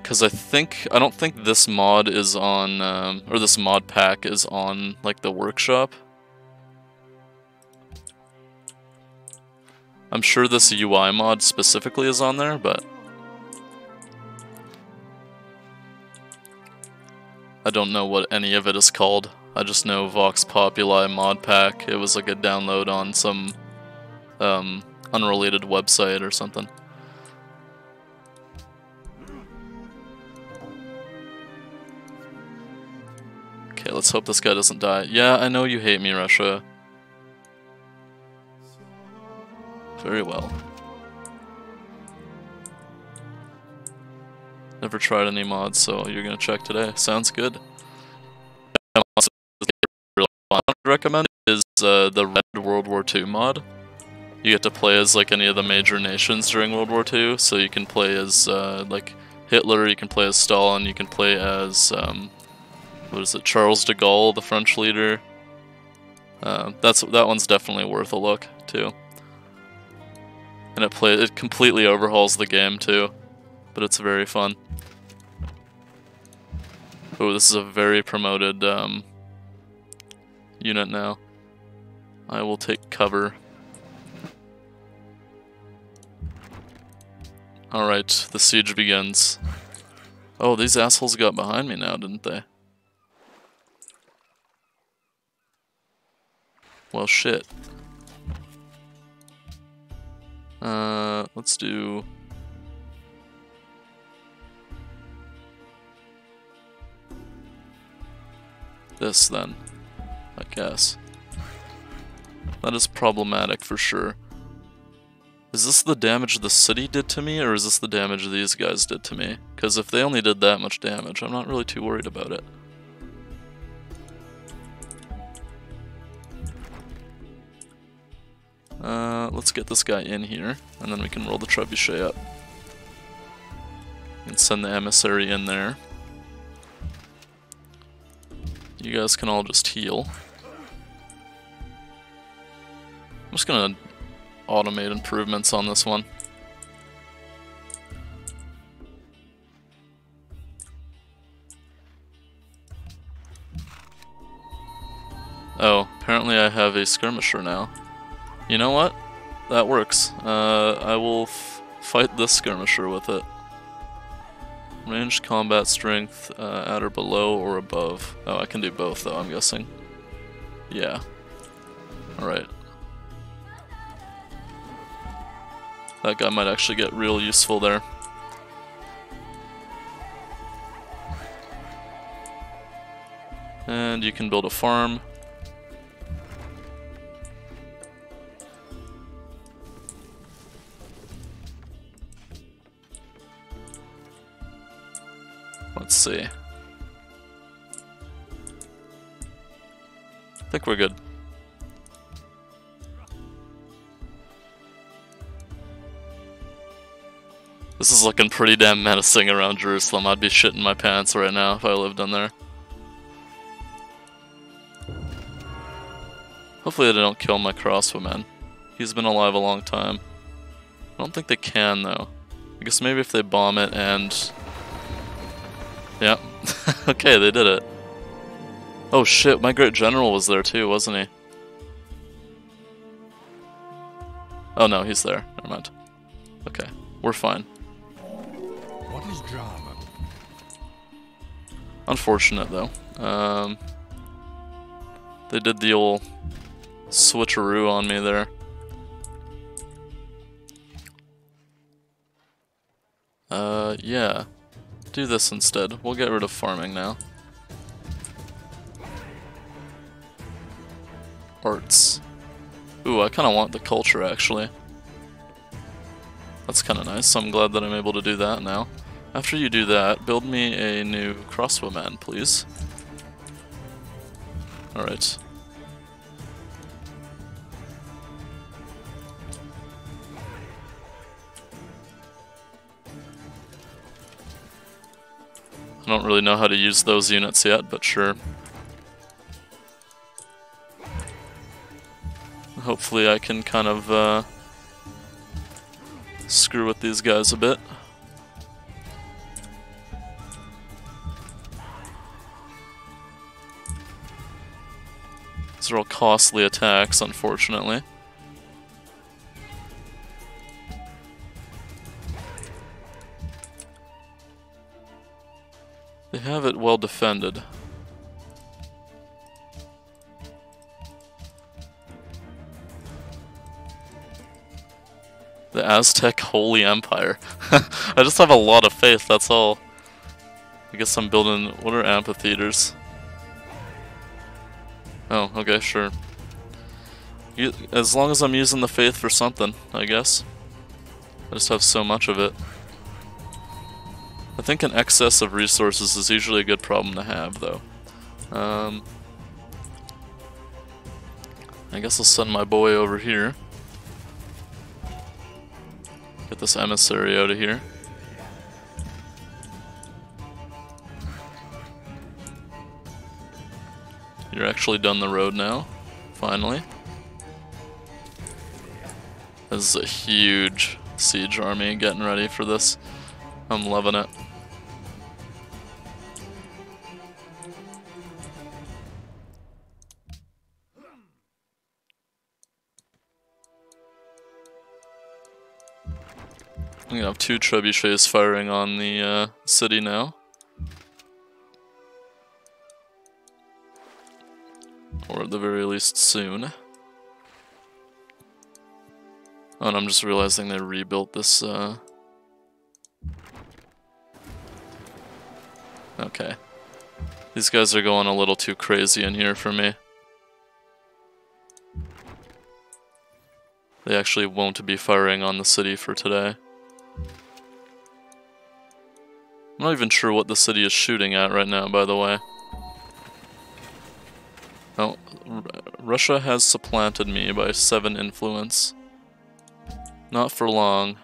Because I think, I don't think this mod is on, um, or this mod pack is on, like, the workshop. I'm sure this UI mod specifically is on there, but... I don't know what any of it is called. I just know Vox Populi mod pack. It was like a download on some um, unrelated website or something. Okay, let's hope this guy doesn't die. Yeah, I know you hate me, Russia. Very well. Never tried any mods, so you're gonna check today. Sounds good. I recommend is uh, the Red World War II mod. You get to play as like any of the major nations during World War II, so you can play as uh, like Hitler, you can play as Stalin, you can play as um, what is it, Charles de Gaulle, the French leader. Uh, that's that one's definitely worth a look too. And it play it completely overhauls the game too, but it's very fun. Oh, this is a very promoted um, unit now. I will take cover. Alright, the siege begins. Oh, these assholes got behind me now, didn't they? Well, shit. Uh, let's do... This, then. I guess. That is problematic for sure. Is this the damage the city did to me, or is this the damage these guys did to me? Because if they only did that much damage, I'm not really too worried about it. Uh, let's get this guy in here, and then we can roll the trebuchet up. And send the emissary in there. You guys can all just heal. I'm just gonna automate improvements on this one. Oh, apparently I have a skirmisher now. You know what? That works. Uh, I will fight this skirmisher with it. Ranged combat strength uh, at or below or above. Oh, I can do both though, I'm guessing. Yeah. Alright. That guy might actually get real useful there. And you can build a farm. Let's see. I think we're good. This is looking pretty damn menacing around Jerusalem. I'd be shitting my pants right now if I lived in there. Hopefully they don't kill my crossbowman. He's been alive a long time. I don't think they can though. I guess maybe if they bomb it and... Yeah. okay, they did it. Oh shit, my great general was there too, wasn't he? Oh no, he's there. Never mind. Okay, we're fine. What is drama? Unfortunate though. Um, they did the old switcheroo on me there. Uh, yeah. Do this instead. We'll get rid of farming now. Arts. Ooh, I kind of want the culture actually. That's kind of nice, so I'm glad that I'm able to do that now. After you do that, build me a new crossbowman, please. Alright. I don't really know how to use those units yet, but sure. Hopefully I can kind of uh, screw with these guys a bit. These are all costly attacks, unfortunately. Have it well defended. The Aztec Holy Empire. I just have a lot of faith, that's all. I guess I'm building... What are amphitheaters? Oh, okay, sure. You, as long as I'm using the faith for something, I guess. I just have so much of it. I think an excess of resources is usually a good problem to have, though. Um, I guess I'll send my boy over here. Get this emissary out of here. You're actually done the road now, finally. This is a huge siege army getting ready for this. I'm loving it. I'm gonna have two trebuchets firing on the uh, city now. Or at the very least soon. Oh, and I'm just realizing they rebuilt this, uh... Okay. These guys are going a little too crazy in here for me. They actually won't be firing on the city for today. I'm not even sure what the city is shooting at right now, by the way. Oh, R Russia has supplanted me by 7 influence. Not for long.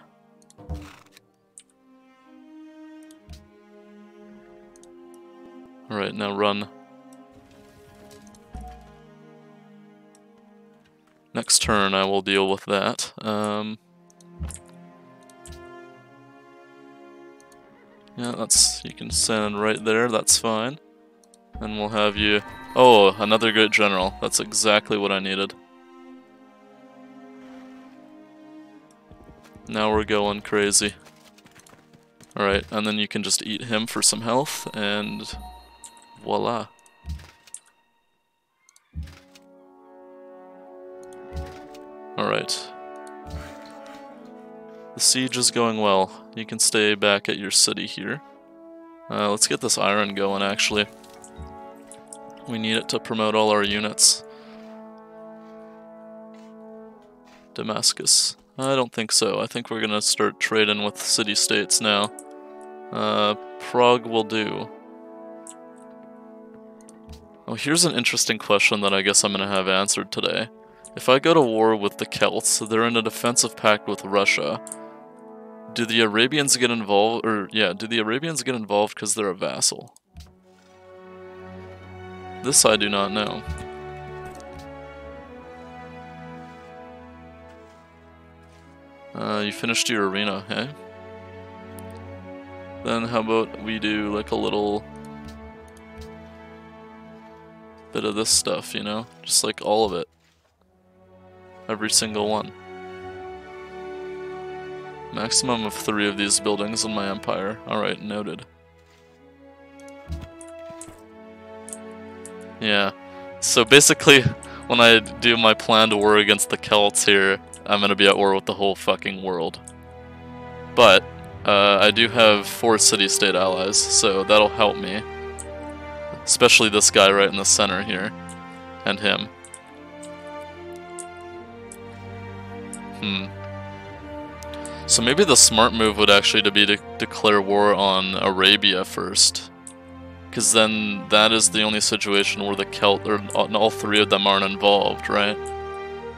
Alright, now run. Next turn I will deal with that. Um, Yeah, that's you can send right there, that's fine. And we'll have you... Oh, another great general. That's exactly what I needed. Now we're going crazy. Alright, and then you can just eat him for some health, and voila. Alright. The siege is going well. You can stay back at your city here. Uh, let's get this iron going, actually. We need it to promote all our units. Damascus. I don't think so. I think we're gonna start trading with city-states now. Uh, Prague will do. Oh, here's an interesting question that I guess I'm gonna have answered today. If I go to war with the Celts, they're in a defensive pact with Russia. Do the Arabians get involved, or yeah, do the Arabians get involved because they're a vassal? This I do not know. Uh, you finished your arena, hey? Then how about we do like a little bit of this stuff, you know? Just like all of it. Every single one. Maximum of three of these buildings in my empire. Alright, noted. Yeah. So basically, when I do my planned war against the Celts here, I'm gonna be at war with the whole fucking world. But, uh, I do have four city-state allies, so that'll help me. Especially this guy right in the center here. And him. Hmm. So maybe the smart move would actually to be to declare war on Arabia first. Because then that is the only situation where the Celt, or all three of them aren't involved, right?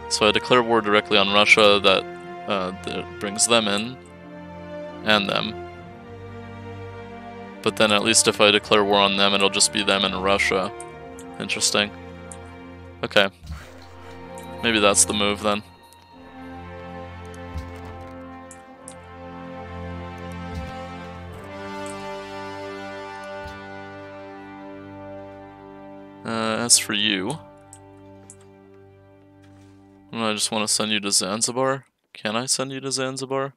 So I declare war directly on Russia, that, uh, that brings them in, and them. But then at least if I declare war on them, it'll just be them and Russia. Interesting. Okay. Maybe that's the move then. Uh, as for you, I just want to send you to Zanzibar. Can I send you to Zanzibar?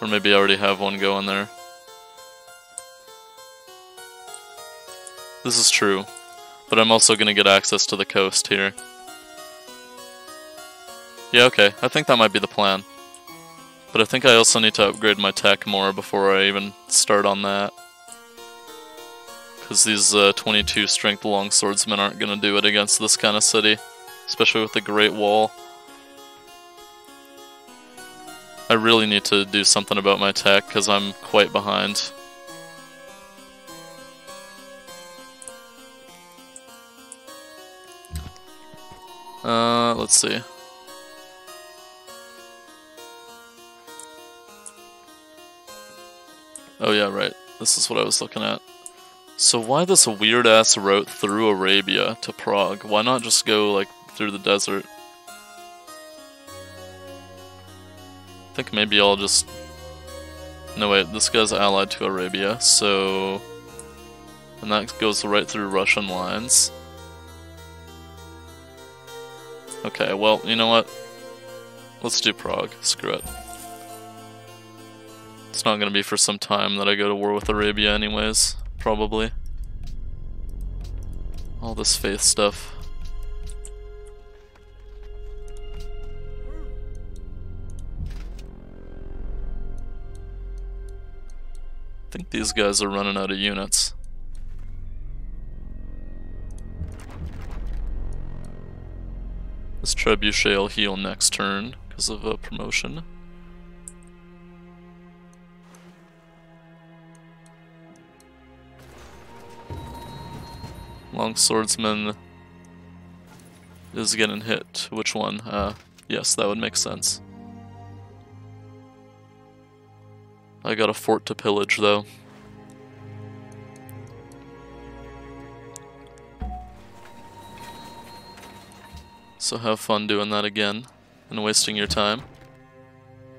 Or maybe I already have one going there. This is true, but I'm also going to get access to the coast here. Yeah, okay, I think that might be the plan. But I think I also need to upgrade my tech more before I even start on that. Because these uh, 22 strength longswordsmen aren't going to do it against this kind of city. Especially with the Great Wall. I really need to do something about my tech, because I'm quite behind. Uh, let's see. Oh yeah, right. This is what I was looking at. So why this weird-ass route through Arabia to Prague? Why not just go, like, through the desert? I think maybe I'll just... No wait, this guy's allied to Arabia, so... And that goes right through Russian lines. Okay, well, you know what? Let's do Prague. Screw it. It's not gonna be for some time that I go to war with Arabia anyways, probably. All this faith stuff. I think these guys are running out of units. This trebuchet will heal next turn because of a promotion. Long swordsman is getting hit. Which one? Uh, yes, that would make sense. I got a fort to pillage though. So have fun doing that again and wasting your time.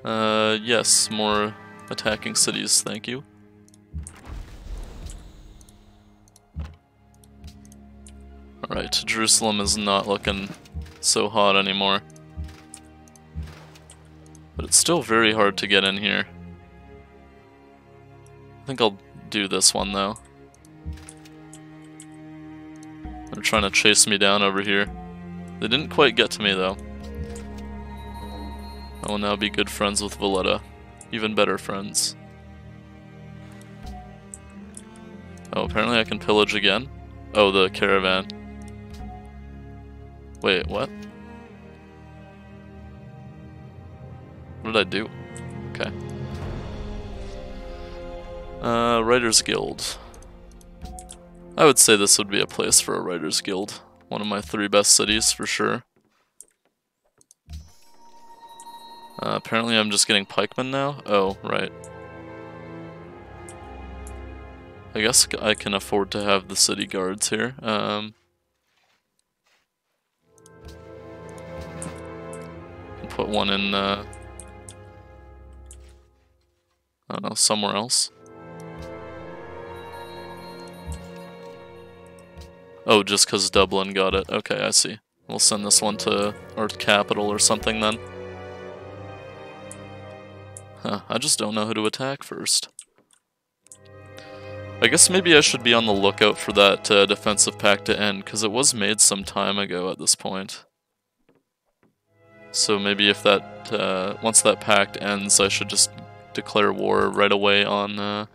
Uh, yes, more attacking cities, thank you. Alright, Jerusalem is not looking so hot anymore. But it's still very hard to get in here. I think I'll do this one though. They're trying to chase me down over here. They didn't quite get to me, though. I will now be good friends with Valletta. Even better friends. Oh, apparently I can pillage again. Oh, the caravan. Wait, what? What did I do? Okay. Uh, Writers Guild. I would say this would be a place for a Writers Guild. One of my three best cities for sure. Uh, apparently I'm just getting pikemen now? Oh, right. I guess I can afford to have the city guards here. Um, put one in, uh, I don't know, somewhere else. Oh, just because Dublin got it. Okay, I see. We'll send this one to our capital or something then. Huh, I just don't know who to attack first. I guess maybe I should be on the lookout for that uh, defensive pact to end, because it was made some time ago at this point. So maybe if that, uh, once that pact ends, I should just declare war right away on uh,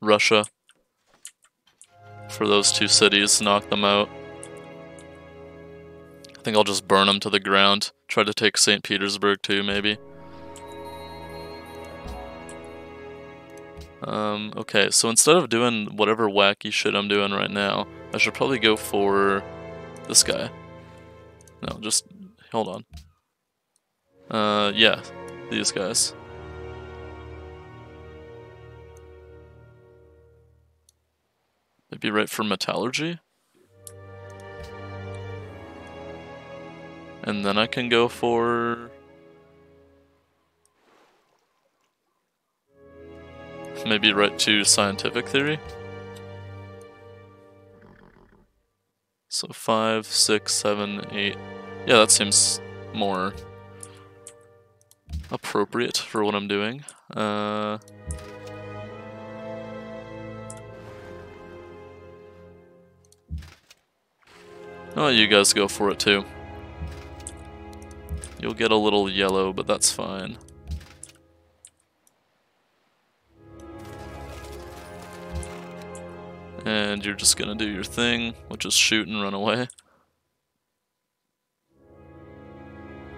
Russia for those two cities, knock them out. I think I'll just burn them to the ground. Try to take St. Petersburg too, maybe. Um, okay, so instead of doing whatever wacky shit I'm doing right now, I should probably go for this guy. No, just hold on. Uh, yeah, these guys. Maybe right for metallurgy? And then I can go for... Maybe right to scientific theory? So five, six, seven, eight. Yeah, that seems more appropriate for what I'm doing. Uh, I'll you guys go for it too. You'll get a little yellow, but that's fine. And you're just gonna do your thing, which is shoot and run away.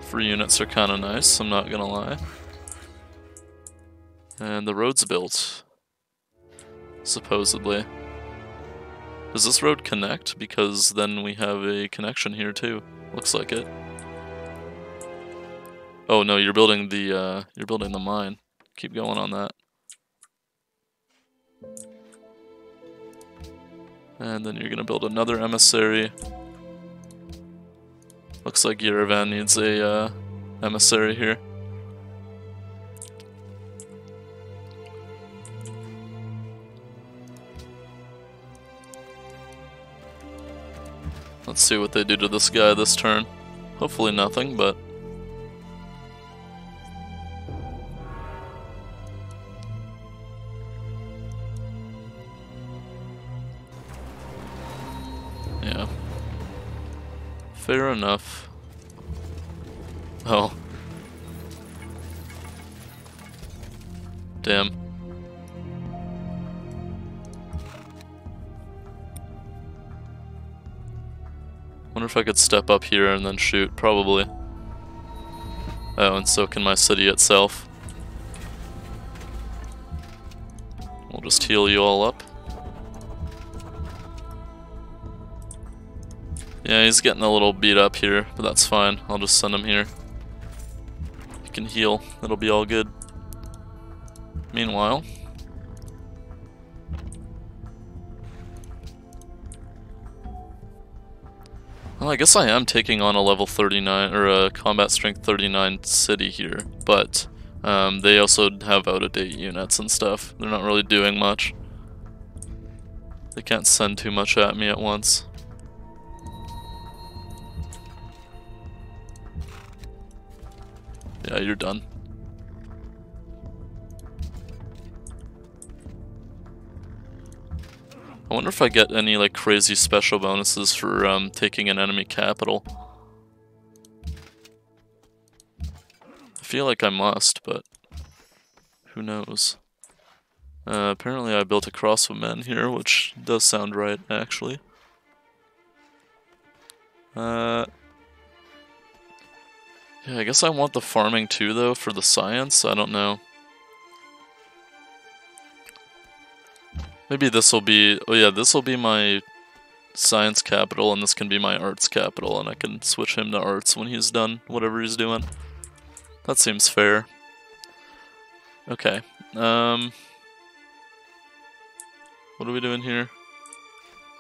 Free units are kinda nice, I'm not gonna lie. And the road's built. Supposedly. Does this road connect? Because then we have a connection here too. Looks like it. Oh no, you're building the uh, you're building the mine. Keep going on that. And then you're gonna build another emissary. Looks like Yerevan needs a uh, emissary here. Let's see what they do to this guy this turn. Hopefully nothing, but... enough. Oh. Damn. Wonder if I could step up here and then shoot. Probably. Oh, and so can my city itself. We'll just heal you all up. Yeah, he's getting a little beat up here, but that's fine. I'll just send him here. He can heal. It'll be all good. Meanwhile, Well, I guess I am taking on a level 39, or a combat strength 39 city here, but um, they also have out-of-date units and stuff. They're not really doing much. They can't send too much at me at once. Yeah, you're done. I wonder if I get any like crazy special bonuses for um, taking an enemy capital. I feel like I must, but who knows. Uh, apparently I built a crossbowmen here, which does sound right, actually. Uh, yeah, I guess I want the farming too, though, for the science. I don't know. Maybe this will be, oh yeah, this will be my science capital and this can be my arts capital and I can switch him to arts when he's done whatever he's doing. That seems fair. Okay. Um, what are we doing here?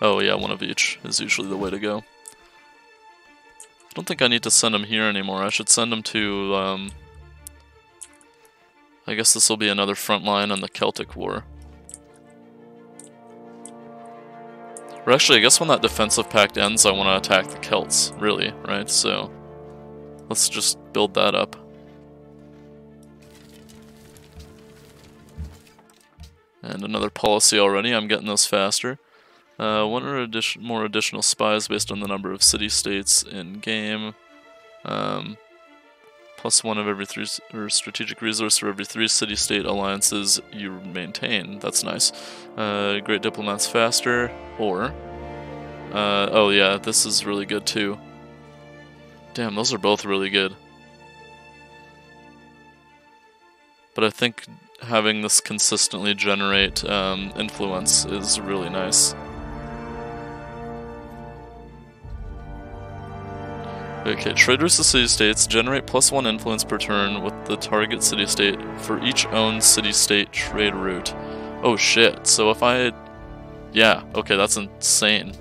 Oh yeah, one of each is usually the way to go. I don't think I need to send him here anymore. I should send him to, um, I guess this will be another front line on the Celtic War. Or actually, I guess when that defensive pact ends, I want to attack the Celts, really, right? So, let's just build that up. And another policy already, I'm getting those faster. Uh, one or addition, more additional spies based on the number of city-states in game. Um, plus one of every three or strategic resource for every three city-state alliances you maintain. That's nice. Uh, great diplomats faster, or uh, oh yeah, this is really good too. Damn, those are both really good. But I think having this consistently generate um, influence is really nice. Okay, traders to city-states generate plus one influence per turn with the target city-state for each owned city-state trade route. Oh shit, so if I... Yeah, okay, that's insane.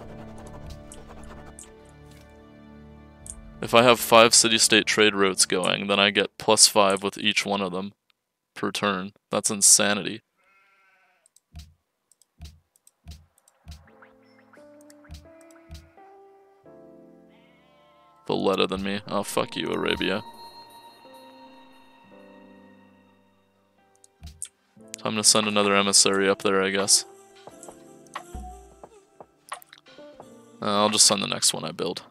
If I have five city-state trade routes going, then I get plus five with each one of them per turn. That's insanity. Valletta than me. Oh, fuck you, Arabia. Time to send another emissary up there, I guess. Uh, I'll just send the next one I build.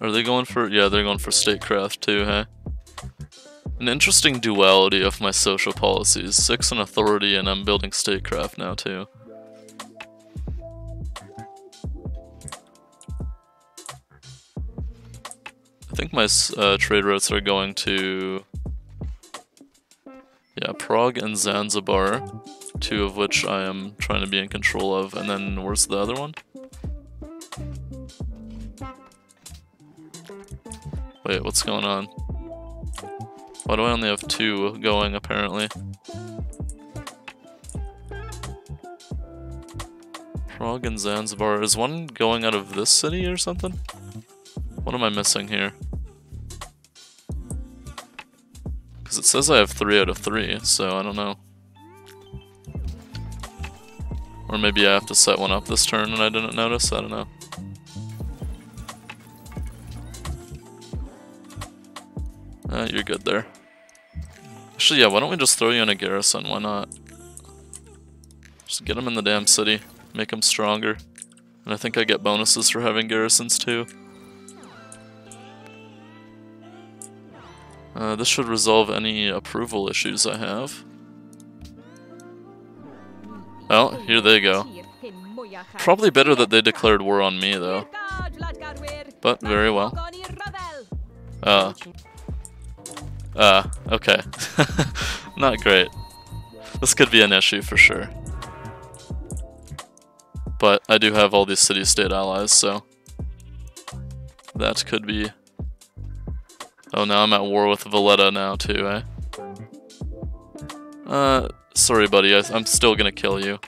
Are they going for... Yeah, they're going for statecraft too, huh? An interesting duality of my social policies. Six in authority and I'm building statecraft now too. My uh, trade routes are going to... Yeah, Prague and Zanzibar, two of which I am trying to be in control of, and then where's the other one? Wait, what's going on? Why do I only have two going, apparently? Prague and Zanzibar. Is one going out of this city or something? What am I missing here? Says I have three out of three, so I don't know. Or maybe I have to set one up this turn and I didn't notice, I don't know. Uh, you're good there. Actually, yeah, why don't we just throw you in a garrison? Why not? Just get them in the damn city. Make them stronger. And I think I get bonuses for having garrisons too. Uh, this should resolve any approval issues I have. Oh, here they go. Probably better that they declared war on me, though. But very well. Uh, uh, okay. Not great. This could be an issue for sure. But I do have all these city-state allies, so... That could be... Oh, now I'm at war with Valletta now, too, eh? Uh, sorry buddy, I, I'm still gonna kill you.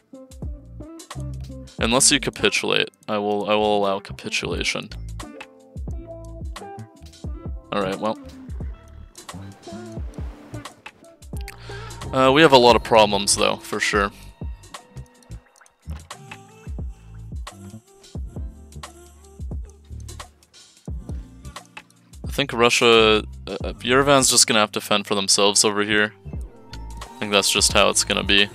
Unless you capitulate, I will I will allow capitulation. Alright, well. Uh, we have a lot of problems, though, for sure. I think Russia... Uh, uh Yerevan's just gonna have to fend for themselves over here. I think that's just how it's gonna be.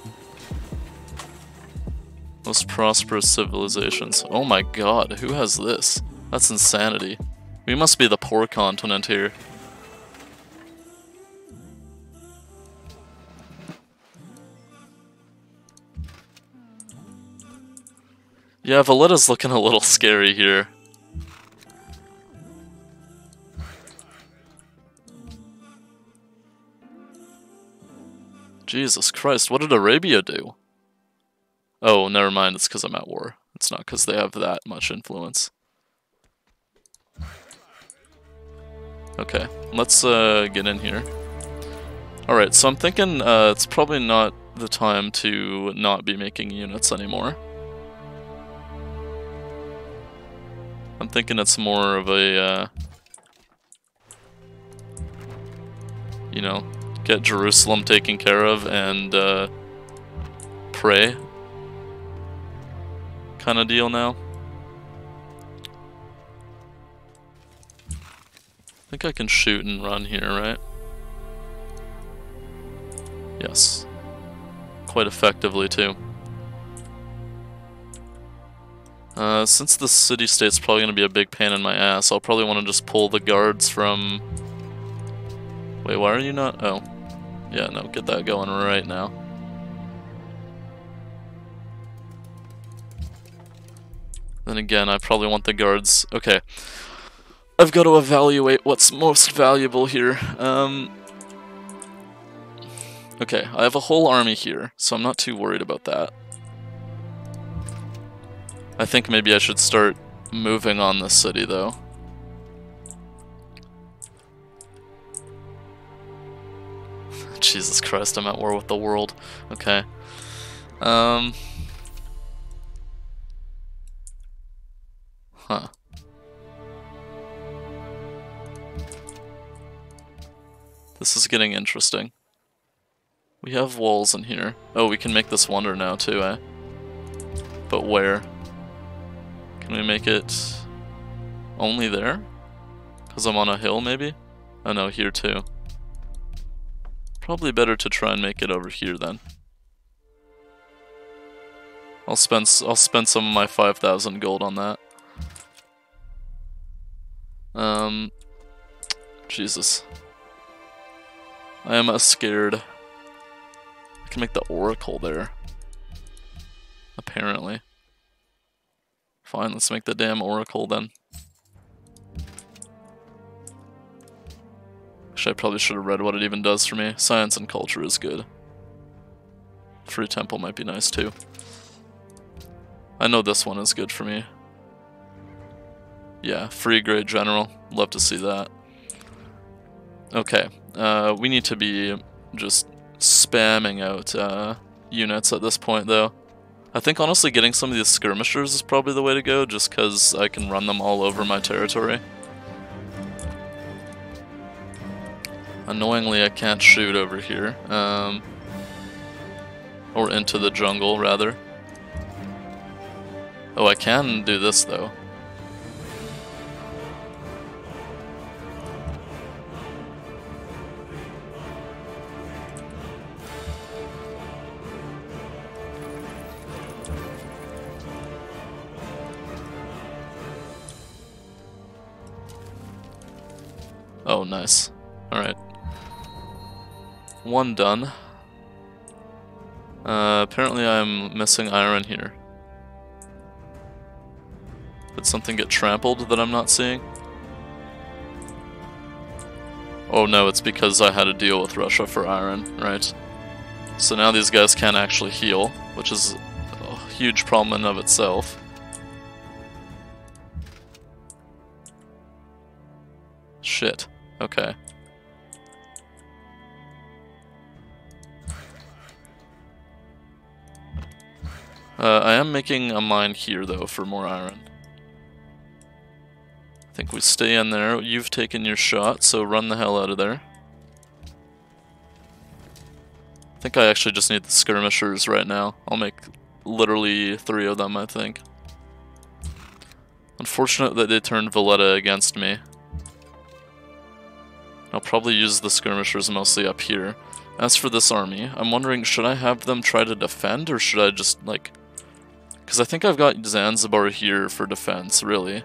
Most prosperous civilizations. Oh my god, who has this? That's insanity. We must be the poor continent here. Yeah, Valletta's looking a little scary here. Jesus Christ, what did Arabia do? Oh, never mind, it's because I'm at war. It's not because they have that much influence. Okay, let's uh, get in here. Alright, so I'm thinking uh, it's probably not the time to not be making units anymore. I'm thinking it's more of a, uh, you know, get Jerusalem taken care of and uh, pray kind of deal now. I think I can shoot and run here, right? Yes. Quite effectively, too. Uh, since the city-state's probably going to be a big pain in my ass, I'll probably want to just pull the guards from... Wait, why are you not... Oh. Yeah, no, get that going right now. Then again, I probably want the guards... Okay. I've got to evaluate what's most valuable here. Um... Okay, I have a whole army here, so I'm not too worried about that. I think maybe I should start moving on this city, though. Jesus Christ, I'm at war with the world. Okay. Um... Huh. This is getting interesting. We have walls in here. Oh, we can make this wonder now too, eh? But where? Can we make it only there? Because I'm on a hill, maybe? Oh no, here too. Probably better to try and make it over here then. I'll spend I'll spend some of my 5,000 gold on that. Um, Jesus. I am uh, scared. I can make the Oracle there. Apparently. Fine, let's make the damn Oracle then. Actually, I probably should have read what it even does for me. Science and culture is good. Free temple might be nice too. I know this one is good for me. Yeah, free grade general. Love to see that. Okay, uh, we need to be just spamming out uh, units at this point though. I think honestly getting some of these skirmishers is probably the way to go just because I can run them all over my territory. Annoyingly I can't shoot over here. Um, or into the jungle rather. Oh, I can do this though. Oh, nice. Alright. One done. Uh, apparently I'm missing iron here. Did something get trampled that I'm not seeing? Oh no, it's because I had to deal with Russia for iron, right? So now these guys can't actually heal, which is a huge problem in of itself. Shit. Okay. Uh, I am making a mine here, though, for more iron. I think we stay in there. You've taken your shot, so run the hell out of there. I think I actually just need the skirmishers right now. I'll make literally three of them, I think. Unfortunate that they turned Valletta against me. I'll probably use the skirmishers mostly up here. As for this army, I'm wondering, should I have them try to defend, or should I just, like... Because I think I've got Zanzibar here for defense, really.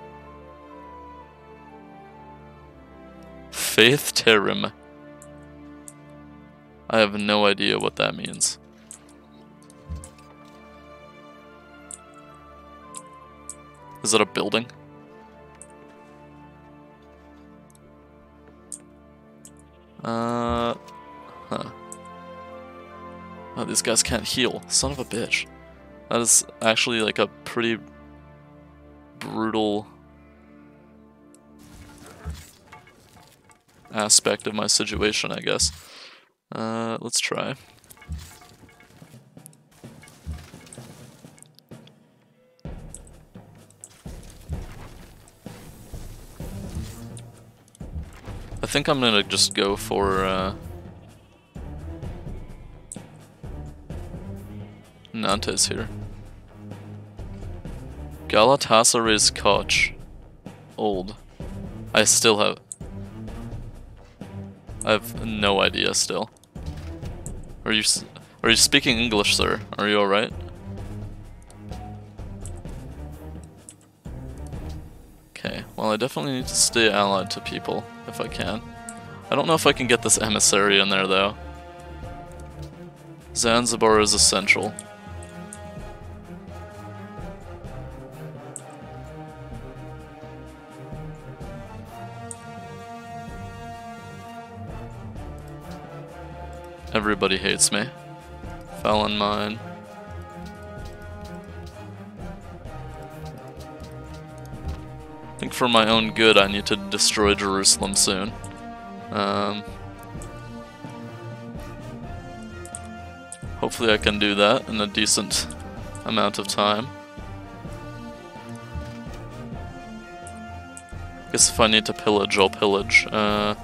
Faith Terim. I have no idea what that means. Is it a building? Uh, huh. Oh, these guys can't heal. Son of a bitch. That is actually like a pretty brutal aspect of my situation, I guess. Uh, let's try. I think I'm gonna just go for, uh... Nantes here. Galatasaray's Koch. Old. I still have... I have no idea still. Are you are you speaking English, sir? Are you alright? Okay, well I definitely need to stay allied to people, if I can. I don't know if I can get this emissary in there, though. Zanzibar is essential. Everybody hates me. Felon mine. I think for my own good I need to destroy Jerusalem soon. Um, hopefully I can do that in a decent amount of time. Guess if I need to pillage, I'll pillage. Uh,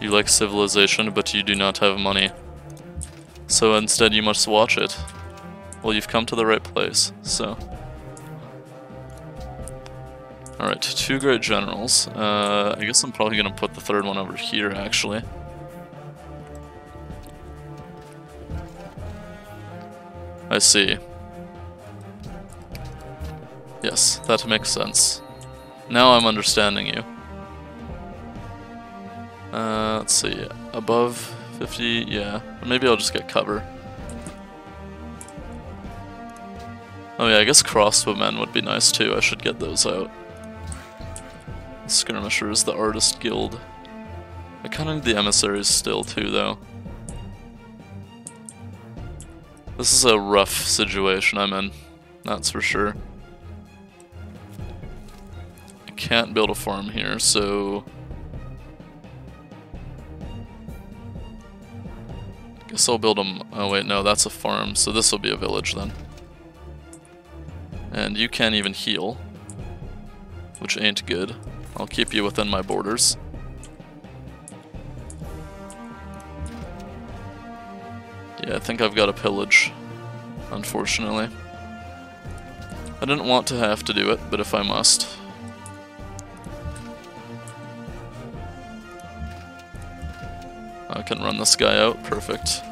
You like civilization, but you do not have money. So instead you must watch it. Well, you've come to the right place, so... Alright, two great generals. Uh, I guess I'm probably gonna put the third one over here, actually. I see. Yes, that makes sense. Now I'm understanding you. See, above 50, yeah. Maybe I'll just get cover. Oh yeah, I guess crossbowmen would be nice too, I should get those out. Skirmishers, the Artist Guild. I kinda need the emissaries still too though. This is a rough situation I'm in, that's for sure. I can't build a farm here, so Guess I'll build them. Oh wait, no, that's a farm, so this will be a village then. And you can't even heal, which ain't good. I'll keep you within my borders. Yeah, I think I've got a pillage, unfortunately. I didn't want to have to do it, but if I must. I can run this guy out, perfect.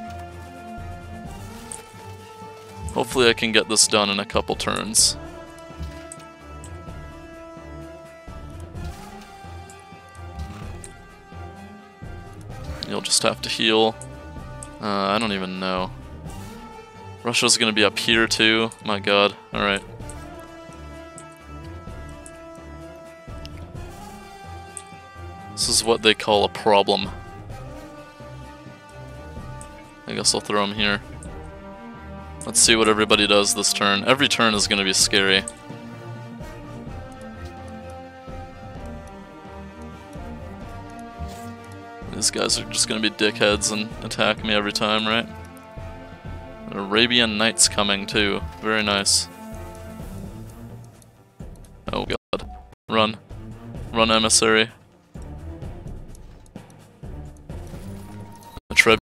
Hopefully I can get this done in a couple turns. You'll just have to heal. Uh, I don't even know. Russia's gonna be up here too. My god. Alright. This is what they call a problem. I guess I'll throw him here. Let's see what everybody does this turn. Every turn is going to be scary. These guys are just going to be dickheads and attack me every time, right? Arabian knights coming too. Very nice. Oh god. Run. Run, emissary.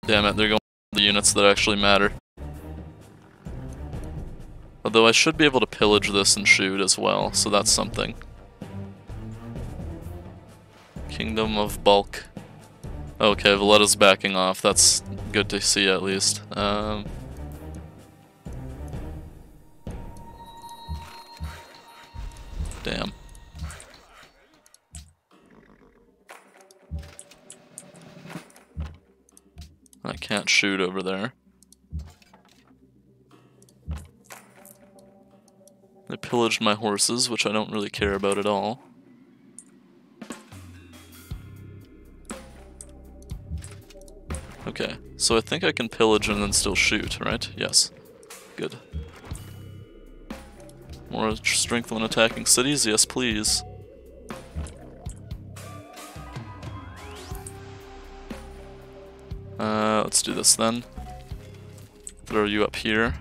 Damn it, they're going the units that actually matter. Although I should be able to pillage this and shoot as well, so that's something. Kingdom of Bulk. Okay, Valletta's backing off. That's good to see at least. Um, damn. I can't shoot over there. They pillaged my horses, which I don't really care about at all. Okay, so I think I can pillage and then still shoot, right? Yes. Good. More strength when attacking cities? Yes, please. Uh, let's do this then. Throw you up here.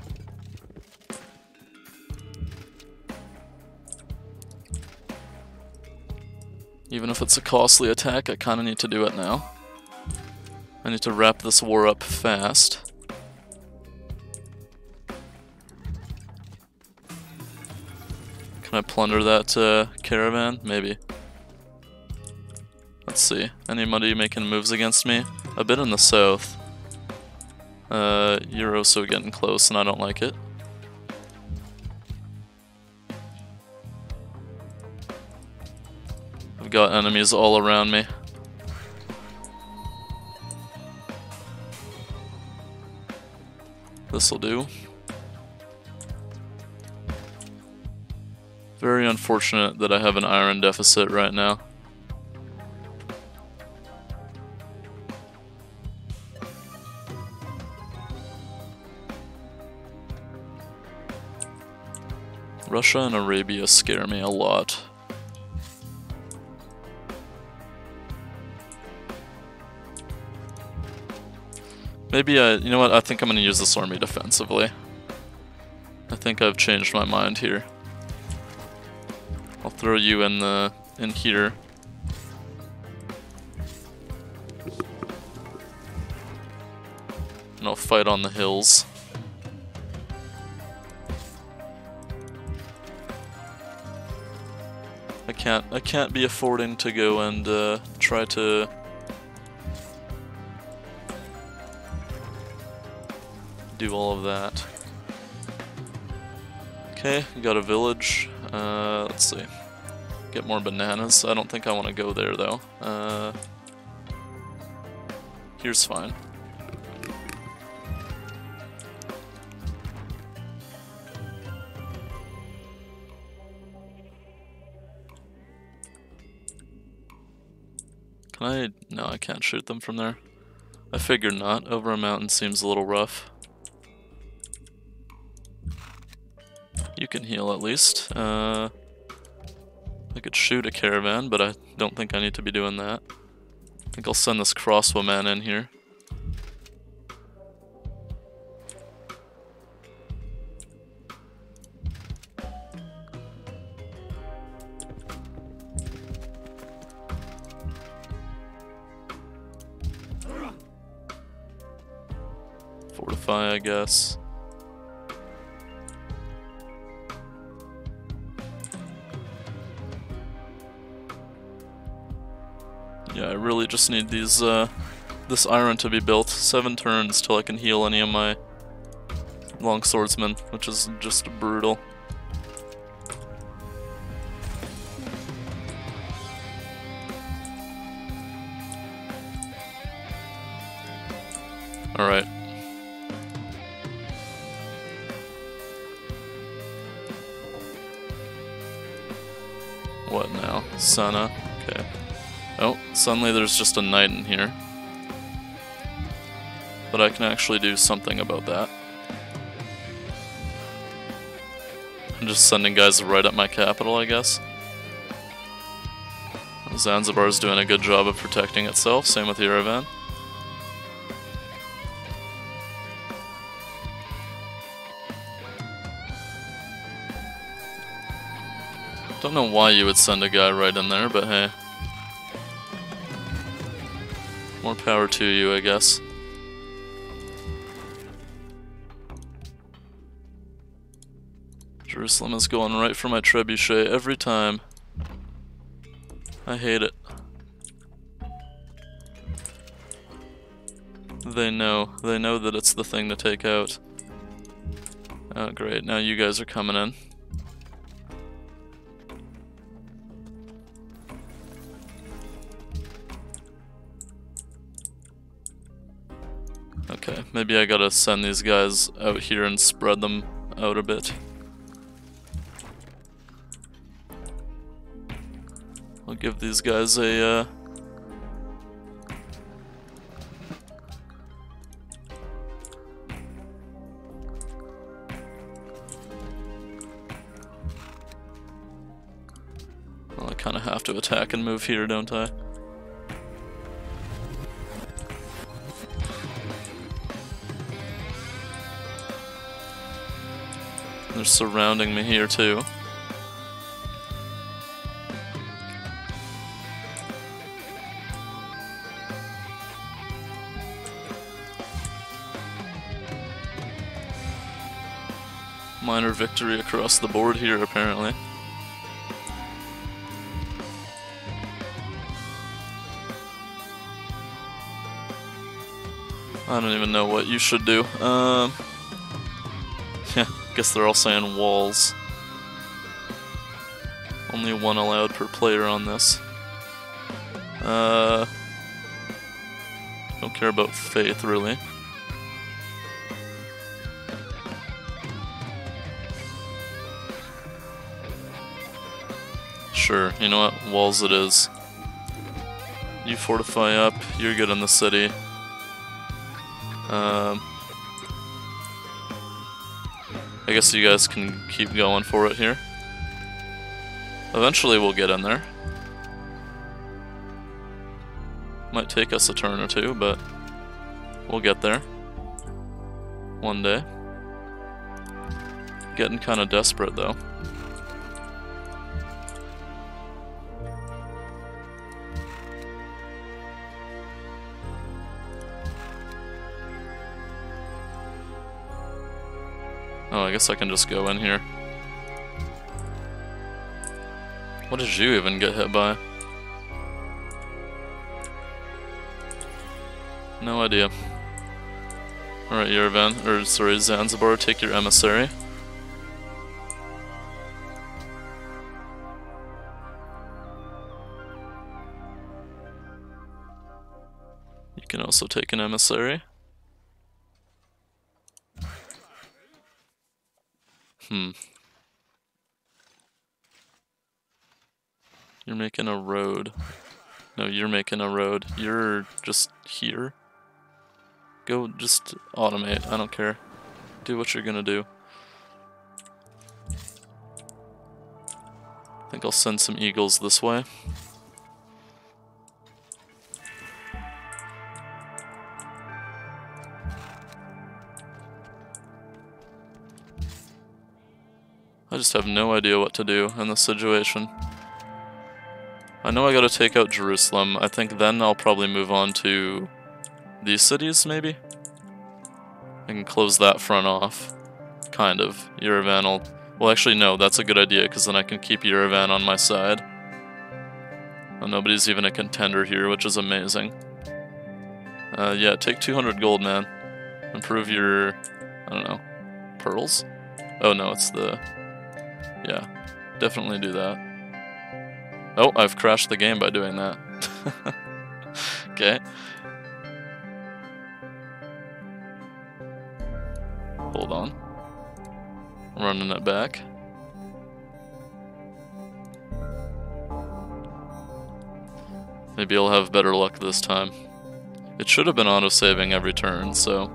Even if it's a costly attack, I kinda need to do it now. I need to wrap this war up fast. Can I plunder that uh, caravan? Maybe. Let's see. Anybody making moves against me? A bit in the south. Uh, you're also getting close and I don't like it. I've got enemies all around me. This'll do. Very unfortunate that I have an iron deficit right now. Russia and Arabia scare me a lot. Maybe I, you know what, I think I'm going to use this army defensively. I think I've changed my mind here. I'll throw you in the, in here. And I'll fight on the hills. I can't, I can't be affording to go and uh, try to do all of that. Okay, got a village. Uh, let's see. Get more bananas. I don't think I want to go there though. Uh, Here's fine. Can I... No, I can't shoot them from there. I figured not. Over a mountain seems a little rough. You can heal at least. Uh, I could shoot a caravan, but I don't think I need to be doing that. I think I'll send this crossbowman in here. Fortify, I guess. Really just need these, uh, this iron to be built. Seven turns till I can heal any of my long swordsmen, which is just brutal. Alright. Suddenly there's just a knight in here. But I can actually do something about that. I'm just sending guys right at my capital, I guess. Zanzibar's doing a good job of protecting itself, same with Yerevan. Don't know why you would send a guy right in there, but hey. Power to you, I guess. Jerusalem is going right for my trebuchet every time. I hate it. They know. They know that it's the thing to take out. Oh great, now you guys are coming in. Maybe I gotta send these guys out here and spread them out a bit. I'll give these guys a, uh... Well, I kinda have to attack and move here, don't I? Surrounding me here too. Minor victory across the board here, apparently. I don't even know what you should do. Um, guess they're all saying walls. Only one allowed per player on this. Uh, don't care about faith, really. Sure, you know what? Walls it is. You fortify up, you're good in the city. Guess you guys can keep going for it here. Eventually we'll get in there. Might take us a turn or two, but we'll get there. One day. Getting kind of desperate though. Oh, I guess I can just go in here. What did you even get hit by? No idea. Alright, Yerevan, or sorry, Zanzibar, take your emissary. You can also take an emissary. Hmm. You're making a road. No, you're making a road. You're just here. Go just automate. I don't care. Do what you're gonna do. I think I'll send some eagles this way. I just have no idea what to do in this situation. I know I gotta take out Jerusalem. I think then I'll probably move on to these cities, maybe? I can close that front off. Kind of. Yerevan will... Well, actually, no, that's a good idea, because then I can keep Yerevan on my side. Nobody's even a contender here, which is amazing. Uh, yeah, take 200 gold, man. Improve your... I don't know. Pearls? Oh, no, it's the... Yeah, definitely do that. Oh, I've crashed the game by doing that. okay. Hold on. I'm running it back. Maybe I'll have better luck this time. It should have been auto-saving every turn, so...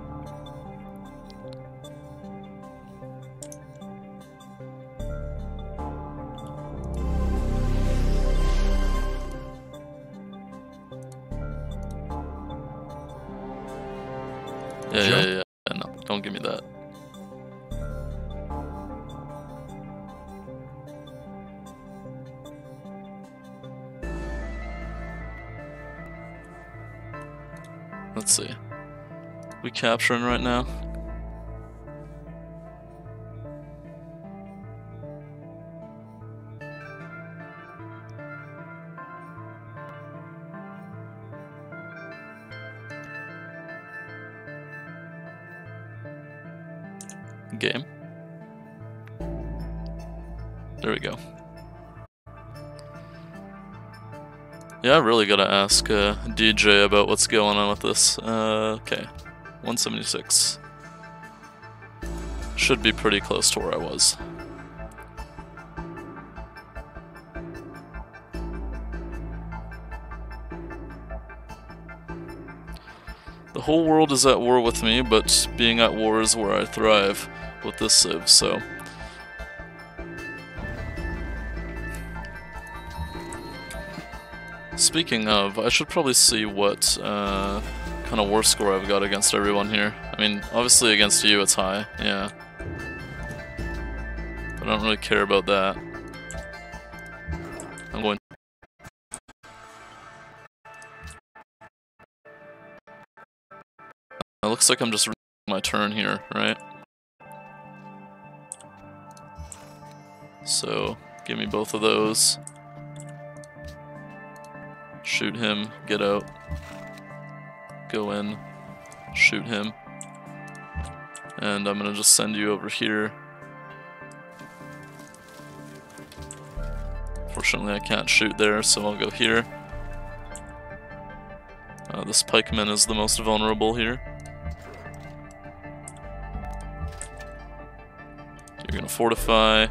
capturing right now? Game. There we go. Yeah, I really gotta ask uh, DJ about what's going on with this. Uh, okay, 176. Should be pretty close to where I was. The whole world is at war with me, but being at war is where I thrive with this civ, so... Speaking of, I should probably see what uh, kind of war score I've got against everyone here. I mean, obviously against you it's high, yeah. But I don't really care about that. I'm going... It looks like I'm just my turn here, right? So, give me both of those. Shoot him, get out. Go in, shoot him. And I'm gonna just send you over here. Fortunately I can't shoot there, so I'll go here. Uh, this pikeman is the most vulnerable here. You're gonna fortify.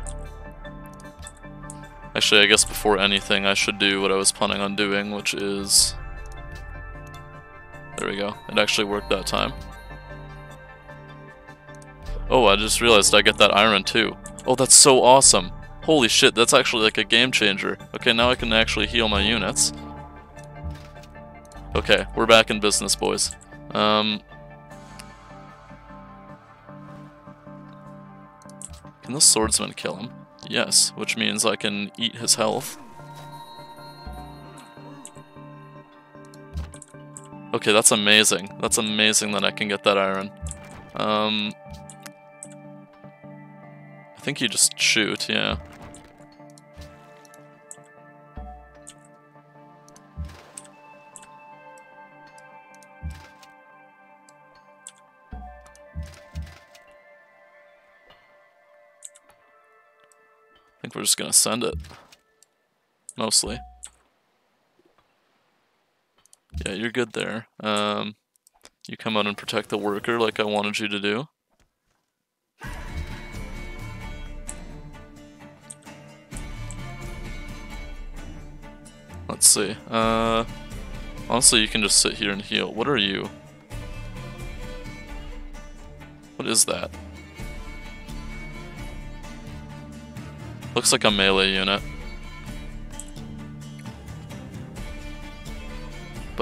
Actually, I guess before anything, I should do what I was planning on doing, which is... There we go. It actually worked that time. Oh, I just realized I get that iron too. Oh, that's so awesome. Holy shit, that's actually like a game changer. Okay, now I can actually heal my units. Okay, we're back in business, boys. Um, can the swordsman kill him? Yes, which means I can eat his health. Okay, that's amazing. That's amazing that I can get that iron. Um, I think you just shoot, yeah. I think we're just gonna send it. Mostly. Yeah, you're good there. Um, you come out and protect the worker like I wanted you to do. Let's see. Uh, honestly, you can just sit here and heal. What are you? What is that? Looks like a melee unit.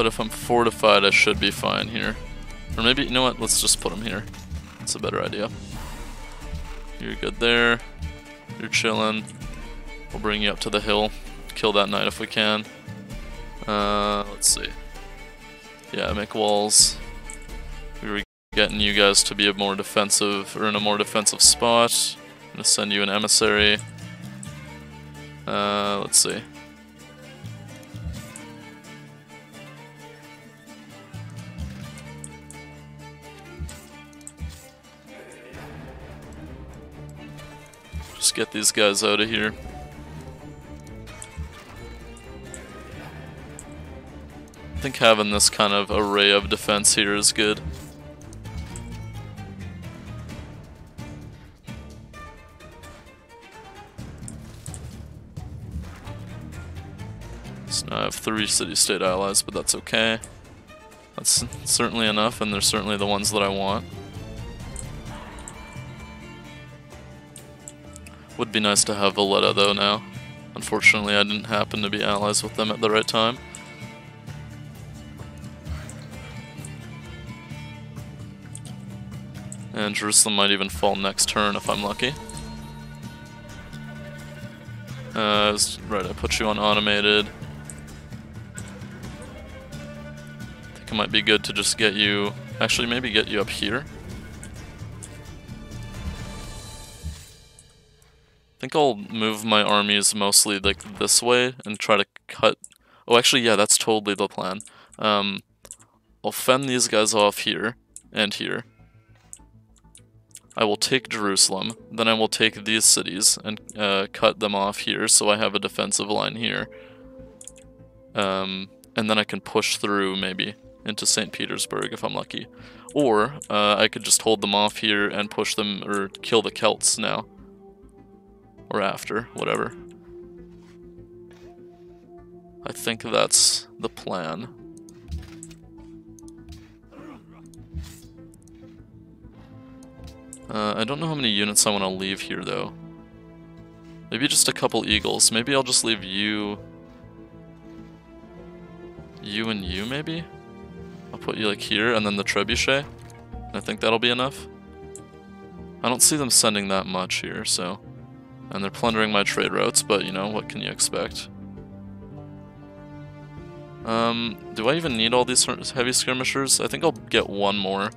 But if I'm fortified, I should be fine here. Or maybe, you know what, let's just put him here. That's a better idea. You're good there. You're chilling. We'll bring you up to the hill. Kill that knight if we can. Uh, let's see. Yeah, make walls. We were getting you guys to be a more defensive, or in a more defensive spot. I'm gonna send you an emissary. Uh, let's see. Get these guys out of here. I think having this kind of array of defense here is good. So now I have three city-state allies, but that's okay. That's certainly enough, and they're certainly the ones that I want. Would be nice to have Valletta though now. Unfortunately, I didn't happen to be allies with them at the right time. And Jerusalem might even fall next turn if I'm lucky. Uh, right, I put you on automated. I think it might be good to just get you... Actually, maybe get you up here. Think I'll move my armies mostly like this way and try to cut... Oh, actually, yeah, that's totally the plan. Um, I'll fend these guys off here and here. I will take Jerusalem, then I will take these cities and uh, cut them off here so I have a defensive line here. Um, and then I can push through, maybe, into St. Petersburg if I'm lucky. Or, uh, I could just hold them off here and push them, or kill the Celts now. Or after, whatever. I think that's the plan. Uh, I don't know how many units I want to leave here, though. Maybe just a couple eagles. Maybe I'll just leave you... You and you, maybe? I'll put you, like, here, and then the trebuchet. I think that'll be enough. I don't see them sending that much here, so... And they're plundering my trade routes, but, you know, what can you expect? Um, do I even need all these heavy skirmishers? I think I'll get one more,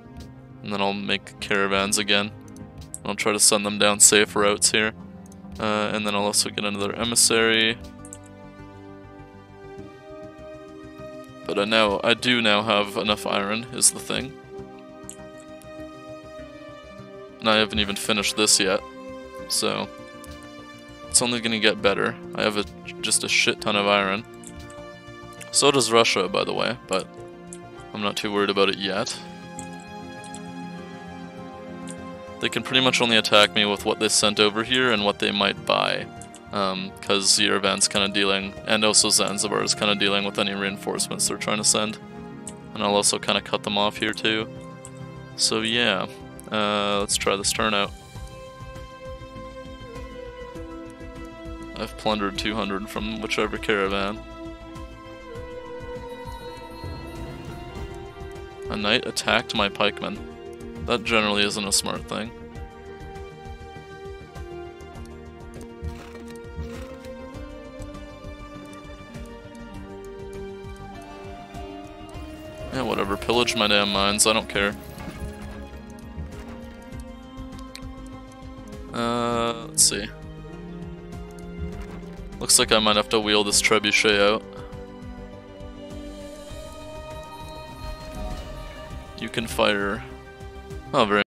and then I'll make caravans again. I'll try to send them down safe routes here. Uh, and then I'll also get another emissary. But I know I do now have enough iron, is the thing. And I haven't even finished this yet, so it's only gonna get better. I have a, just a shit ton of iron. So does Russia, by the way, but I'm not too worried about it yet. They can pretty much only attack me with what they sent over here and what they might buy. Because um, Yerevan's kind of dealing, and also Zanzibar is kind of dealing with any reinforcements they're trying to send. And I'll also kind of cut them off here too. So yeah, uh, let's try this turn out. I've plundered 200 from whichever caravan. A knight attacked my pikeman. That generally isn't a smart thing. Yeah, whatever. Pillage my damn mines. I don't care. Uh, let's see. Looks like I might have to wheel this trebuchet out. You can fire Oh, very